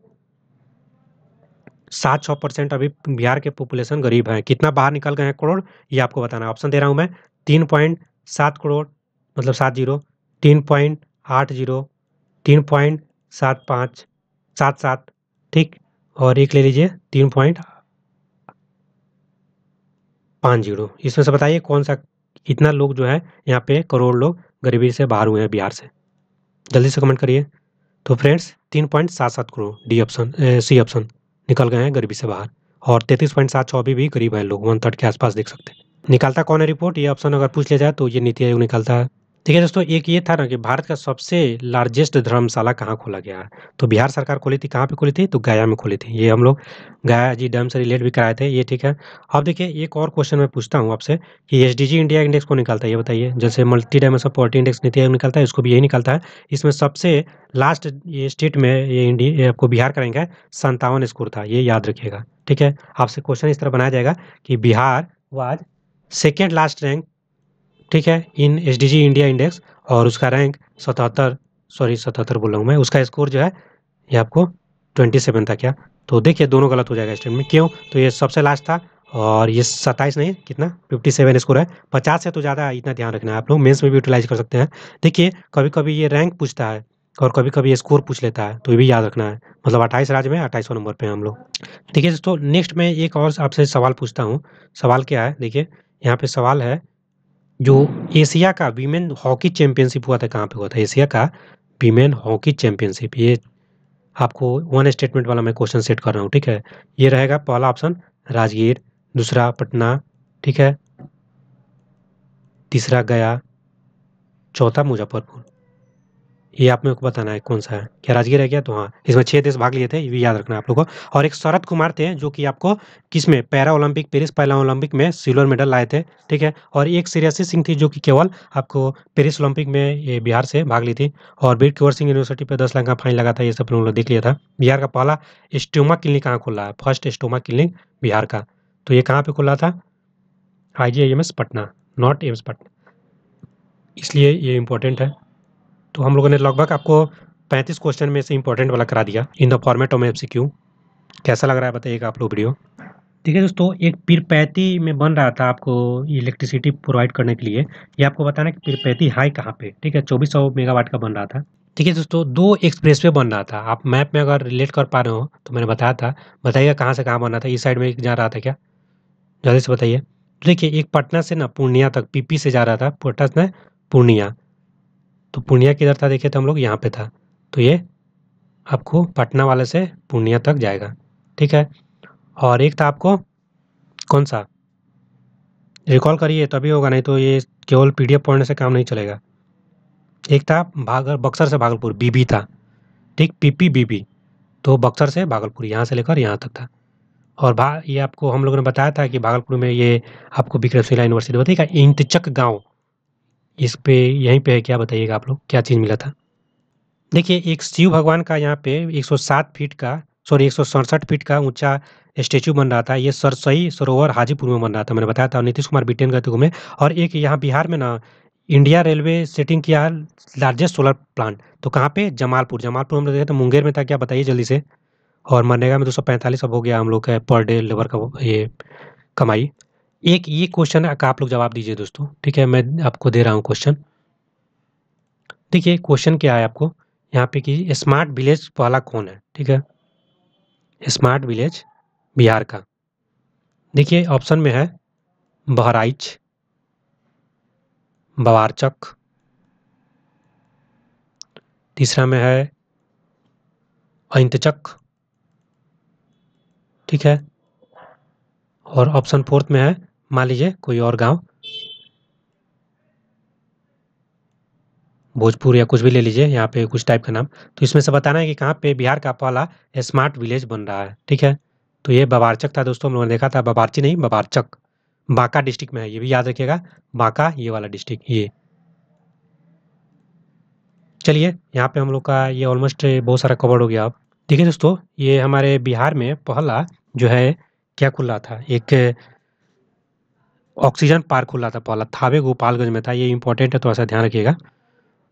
सात छः परसेंट अभी बिहार के पॉपुलेशन गरीब हैं। कितना बाहर निकल गए हैं करोड़? ये आपको बताना ऑप्शन दे रहा हूँ मैं। तीन पॉइंट सात करोड़ मतलब सात ज़ीरो। तीन पॉइंट आठ ज़ीरो, तीन पॉइंट सात पाँच, सात सात। ठीक? और एक ले लीजिए, तीन पॉइंट पाँच ज़ीरो। इसमें से बताइए कौन सा इतना लोग जो है यहाँ पे करोड़ लोग गरीबी से बाहर हुए हैं बिहार से। जल्दी से कमेंट करिए। तो फ्रेंड्स तीन पॉइंट सात सात crore D option C option निकल गए हैं गरीबी से बाहर। और तैतीस पॉइंट सात छः भी गरीब हैं लोग, वन थर्ड के आसपास देख सकते हैं। निकालता कौन है रिपोर्ट ये ऑप्शन अगर पूछ लिया जाए तो ये नीति आयोग निकालता है। ठीक है दोस्तों, एक ये था ना कि भारत का सबसे लार्जेस्ट धर्मशाला कहाँ खोला गया? है तो बिहार सरकार खोली थी, कहाँ पे खोली थी? तो गया में खोली थी। ये हम लोग गया जी, डैम से रिलेट भी कराए थे, ये ठीक है। अब देखिए, एक और क्वेश्चन मैं पूछता हूँ आपसे कि एस इंडिया इंडेक्स को निकालता है, ये बताइए। जैसे multi dimension poverty index NITI Aayog निकालता है, इसको भी यही निकालता है। इसमें सबसे लास्ट ये स्टेट में ये इंडिया आपको बिहार करेंगे संतावन स्कोर था, ये याद रखिएगा, ठीक है। आपसे क्वेश्चन इस तरह बनाया जाएगा कि Bihar was second last rank ठीक है, इन एस इंडिया इंडेक्स और उसका रैंक सतहत्तर सॉरी सतहत्तर बोल रहा हूँ मैं। उसका स्कोर जो है, ये आपको ट्वेंटी सेवन था क्या तो देखिए, दोनों गलत हो जाएगा स्टेट में। क्यों? तो ये सबसे लास्ट था और ये सत्ताईस नहीं, कितना? फिफ्टी सेवन स्कोर है। पचास से तो ज़्यादा इतना ध्यान रखना है आप लोग। मेंस में भी यूटिलाइज कर सकते हैं। देखिए कभी कभी ये रैंक पूछता है और कभी कभी स्कोर पूछ लेता है तो ये भी याद रखना है। मतलब अट्ठाईस राज्य में, अट्ठाईस नंबर पे हम लोग। देखिए दोस्तों नेक्स्ट में एक और आपसे सवाल पूछता हूँ। सवाल क्या है? देखिए, यहाँ पे सवाल है जो एशिया का वीमेन हॉकी चैंपियनशिप हुआ था, कहाँ पे हुआ था? एशिया का वीमेन हॉकी चैंपियनशिप। ये आपको वन स्टेटमेंट वाला मैं क्वेश्चन सेट कर रहा हूँ, ठीक है? ये रहेगा पहला ऑप्शन राजगीर, दूसरा पटना, ठीक है? तीसरा गया, चौथा मुजफ्फरपुर। ये आप मेरे को बताना है कौन सा है। क्या राजगीर है क्या? तो हाँ इसमें छह देश भाग लिए थे, ये भी याद रखना आप लोगों को। और एक शरद कुमार थे जो कि आपको किसमें? Para Olympic, Paris para Olympic में सिल्वर मेडल लाए थे, ठीक है? और एक श्रेयसी सिंह थी जो कि केवल आपको पेरिस ओलंपिक में ये बिहार से भाग ली थी। और बीर कुंवर सिंह यूनिवर्सिटी पर दस लाख का फाइन लगा था, ये सब लोग देख लिया था। बिहार का पहला स्टोमा क्लिनिक कहाँ खुला है? फ़र्स्ट स्टोमा क्लिनिक बिहार का। तो ये कहाँ पर खुला था? I G I M S Patna not AIIMS Patna इसलिए ये इम्पोर्टेंट है। तो हम लोगों ने लगभग आपको पैंतीस क्वेश्चन में से इंपॉर्टेंट वाला करा दिया in the format of F कैसा लग रहा है बताइएगा आप लोग वीडियो ठीक है दोस्तों एक पीरपैती में बन रहा था आपको इलेक्ट्रिसिटी प्रोवाइड करने के लिए। ये आपको बताना कि पीरपैती हाई कहाँ पे? ठीक है चौबीस सौ मेगावाट का बन रहा था। ठीक है दोस्तों दो एक्सप्रेस वे बन रहा था। आप मैप में अगर रिलेट कर पा रहे हो तो मैंने बताया था। बताइएगा कहाँ से कहाँ बन रहा था इस साइड में जा रहा था क्या? जल्दी से बताइए। देखिए एक पटना से ना पूर्णिया तक पीपी से जा रहा था पटना से पूर्णिया। तो पूर्णिया किधर था देखिए तो हम लोग यहाँ पे था। तो ये आपको पटना वाले से पूर्णिया तक जाएगा। ठीक है? और एक था आपको कौन सा? रिकॉल करिए, तभी होगा, नहीं तो ये केवल पीडीएफ पढ़ने से काम नहीं चलेगा। एक था भागल, बक्सर से भागलपुर, बीबी था। ठीक, पीपी बीबी। तो बक्सर से भागलपुर, यहाँ से लेकर यहाँ तक था। और भा, ये आपको हम लोगों ने बताया था कि भागलपुर में ये आपको विक्रमशिला यूनिवर्सिटी बताइएगा इंतचक गाँव। इस पे, यहीं पे है क्या बताइएगा आप लोग? क्या चीज़ मिला था? देखिए, एक शिव भगवान का यहाँ पे 107 फीट का, सॉरी, एक सौ सड़सठ फीट का ऊँचा स्टेचू बन रहा था। ये सरसई सरोवर हाजीपुर में बन रहा था। मैंने बताया था नीतीश कुमार ब्रिटेन गए थे घूमे और एक यहाँ बिहार में ना, इंडिया रेलवे सेटिंग किया लार्जेस्ट सोलर प्लांट। तो कहाँ पे? जमालपुर। जमालपुर हम लोग देखे तो मुंगेर में था। क्या बताइए जल्दी से? और मनरेगा में दो सौ पैंतालीस अब हो गया हम लोग का पर डे लेबर का ये कमाई। एक ये क्वेश्चन का आप लोग जवाब दीजिए दोस्तों, ठीक है? मैं आपको दे रहा हूँ क्वेश्चन देखिए क्वेश्चन क्या है आपको? यहाँ पे कि स्मार्ट विलेज वाला कौन है, ठीक है? स्मार्ट विलेज बिहार का। देखिए ऑप्शन में है बहराइच, बवारचक। तीसरा में है इंतचक ठीक है? और ऑप्शन फोर्थ में है मान लीजिए कोई और गाँव। भोजपुर या कुछ भी ले लीजिए, यहाँ पे कुछ टाइप का नाम। तो इसमें से बताना है कि कहाँ पे बिहार का पहला स्मार्ट विलेज बन रहा है, ठीक है? तो ये बबारचक था दोस्तों, हम लोगों ने देखा था बबारची नहीं बबारचक बांका डिस्ट्रिक्ट में है, ये भी याद रखिएगा, बांका ये वाला डिस्ट्रिक्ट ये। चलिए, यहाँ पे हम लोग का ये ऑलमोस्ट बहुत सारा कवर हो गया अब। है दोस्तों, ये हमारे बिहार में पहला जो है, क्या खुला था? एक ऑक्सीजन पार्क खुला था पहला। थावे गोपालगंज में था, ये इंपॉर्टेंट है थोड़ा सा ध्यान रखिएगा।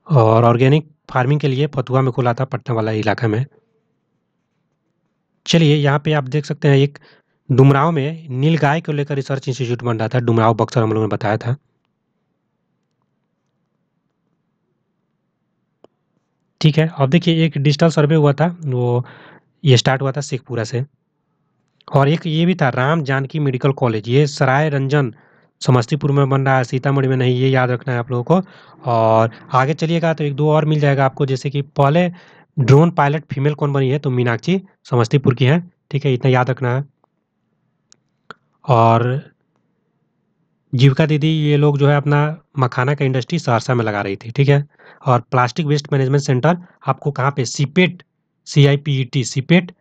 और ऑर्गेनिक फ़ार्मिंग के लिए फतुआ में खुला था, पटना वाला इलाका में। चलिए, यहाँ पे आप देख सकते हैं एक डुमराव में नील गाय को लेकर रिसर्च इंस्टीट्यूट बन रहा था, डुमराव बक्सर हम लोगों ने बताया था। ठीक है, अब देखिए, एक डिजिटल सर्वे हुआ था, वो ये स्टार्ट हुआ था शेखपुरा से। और एक ये भी था, राम जानकी मेडिकल कॉलेज ये सराय रंजन समस्तीपुर में बन रहा है, सीतामढ़ी में नहीं, ये याद रखना है आप लोगों को। और आगे चलिएगा तो एक दो और मिल जाएगा आपको, जैसे कि पहले ड्रोन पायलट फीमेल कौन बनी है? तो मीनाक्षी, समस्तीपुर की है। ठीक है, इतना याद रखना है। और जीविका दीदी, ये लोग जो है अपना मखाना का इंडस्ट्री सहरसा में लगा रही थी, ठीक है? और प्लास्टिक वेस्ट मैनेजमेंट सेंटर, आपको कहाँ पे? CIPET C I P E T CIPET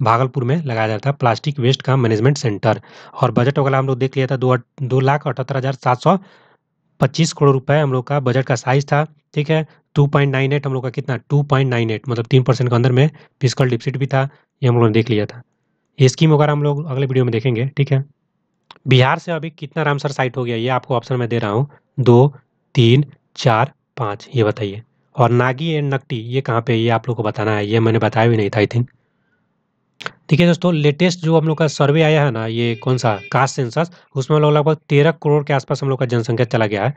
Bhagalpur में लगाया जाता है प्लास्टिक वेस्ट का मैनेजमेंट सेंटर। और बजट वगैरह हम लोग देख लिया था, दो दो लाख अठहत्तर हज़ार सात सौ पच्चीस करोड़ रुपए हम लोग का बजट का साइज़ था, ठीक है? टू पॉइंट नाइन एट हम लोग का कितना? टू पॉइंट नाइन एट मतलब तीन परसेंट के अंदर में फ़िज़िकल डिप्सिट भी था, ये हम लोगों ने देख लिया था। ये स्कीम वगैरह हम लोग अगले वीडियो में देखेंगे, ठीक है? बिहार से अभी कितना रामसर साइट हो गया, ये आपको ऑप्शन में दे रहा हूँ। दो, तीन, चार, पाँच, ये बताइए। और नागी एंड नकटी, ये कहाँ पे ये आप लोग को बताना है, ये मैंने बताया भी नहीं था आई थिंक है दोस्तों, लेटेस्ट जो हम लोग का सर्वे आया है ना, ये कौन सा? कास्ट सेंसस, उसमें हम लोग लगभग तेरह करोड़ के आसपास हम लोग का जनसंख्या चला गया है।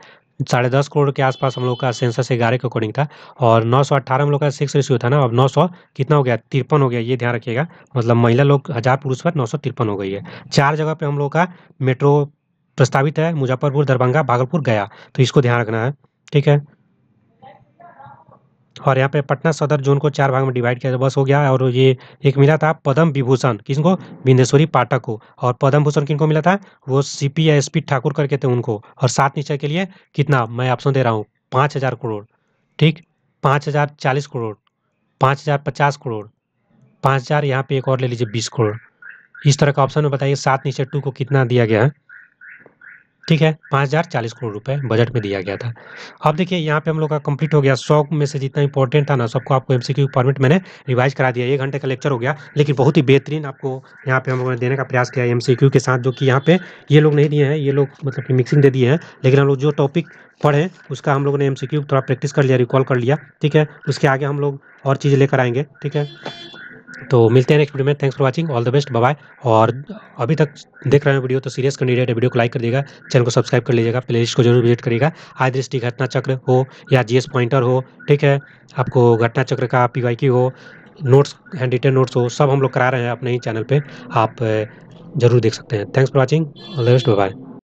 साढ़े दस करोड़ के आसपास हम लोग का सेंसस ग्यारह के अकॉर्डिंग था और नौ सौ अट्ठारह हम लोग का सिक्स रेशियो था ना, अब नौ सौ कितना हो गया? तिरपन हो गया, ये ध्यान रखिएगा। मतलब महिला लोग, हज़ार पुरुष पर नौ सौ तिरपन हो गई है। चार जगह पे हम लोग का मेट्रो प्रस्तावित है, मुजफ्फरपुर, दरभंगा, भागलपुर, गया तो इसको ध्यान रखना है, ठीक है? और यहाँ पे पटना सदर जोन को चार भाग में डिवाइड किया बस हो गया और ये एक मिला था पद्म विभूषण, किसको? बिंदेश्वरी पाठक को। और पद्म भूषण किनको मिला था? वो C P S P Thakur करके थे उनको। और सात निश्चय के लिए कितना? मैं ऑप्शन दे रहा हूँ, पाँच हज़ार करोड़। ठीक? पाँच हज़ार चालीस करोड़, पाँच हज़ार पचास करोड़, पाँच हज़ार यहाँ पे एक और ले लीजिए बीस करोड़। इस तरह का ऑप्शन में बताइए, सात नीचे टू को कितना दिया गया है? ठीक है, पाँच हज़ार चालीस करोड़ रुपए बजट में दिया गया था। अब देखिए, यहाँ पे हम लोग का कंप्लीट हो गया। सौ में से जितना इंपॉर्टेंट था ना, सबको आपको एमसीक्यू फॉर्मेट मैंने रिवाइज करा दिया। एक घंटे का लेक्चर हो गया, लेकिन बहुत ही बेहतरीन आपको यहाँ पे हम लोगों ने देने का प्रयास किया एमसीक्यू के साथ, जो कि यहाँ पे ये लोग नहीं दिए हैं, ये लोग मतलब कि मिक्सिंग दे दिए हैं। लेकिन हम लोग जो टॉपिक पढ़े उसका हम लोगों ने एमसीक्यू थोड़ा प्रैक्टिस कर लिया रिकॉल कर लिया, ठीक है? उसके आगे हम लोग और चीज़ें लेकर आएँगे, ठीक है? तो मिलते हैं नेक्स्ट वीडियो में. Thanks for watching all the best bye और अभी तक देख रहे हैं वीडियो तो सीरियस कैंडिडेट है वीडियो को लाइक कर दीजिएगा चैनल को सब्सक्राइब कर लीजिएगा. प्ले लिस्ट को ज़रूर विज़िट करिएगा. आय दृष्टि घटना चक्र हो या जीएस पॉइंटर हो, ठीक है? आपको घटना चक्र का पी हो नोट्स हैंड रिटेन नोट्स हो, सब हम लोग करा रहे हैं अपने ही चैनल पर आप ज़रूर देख सकते हैं. Thanks for watching all the best bye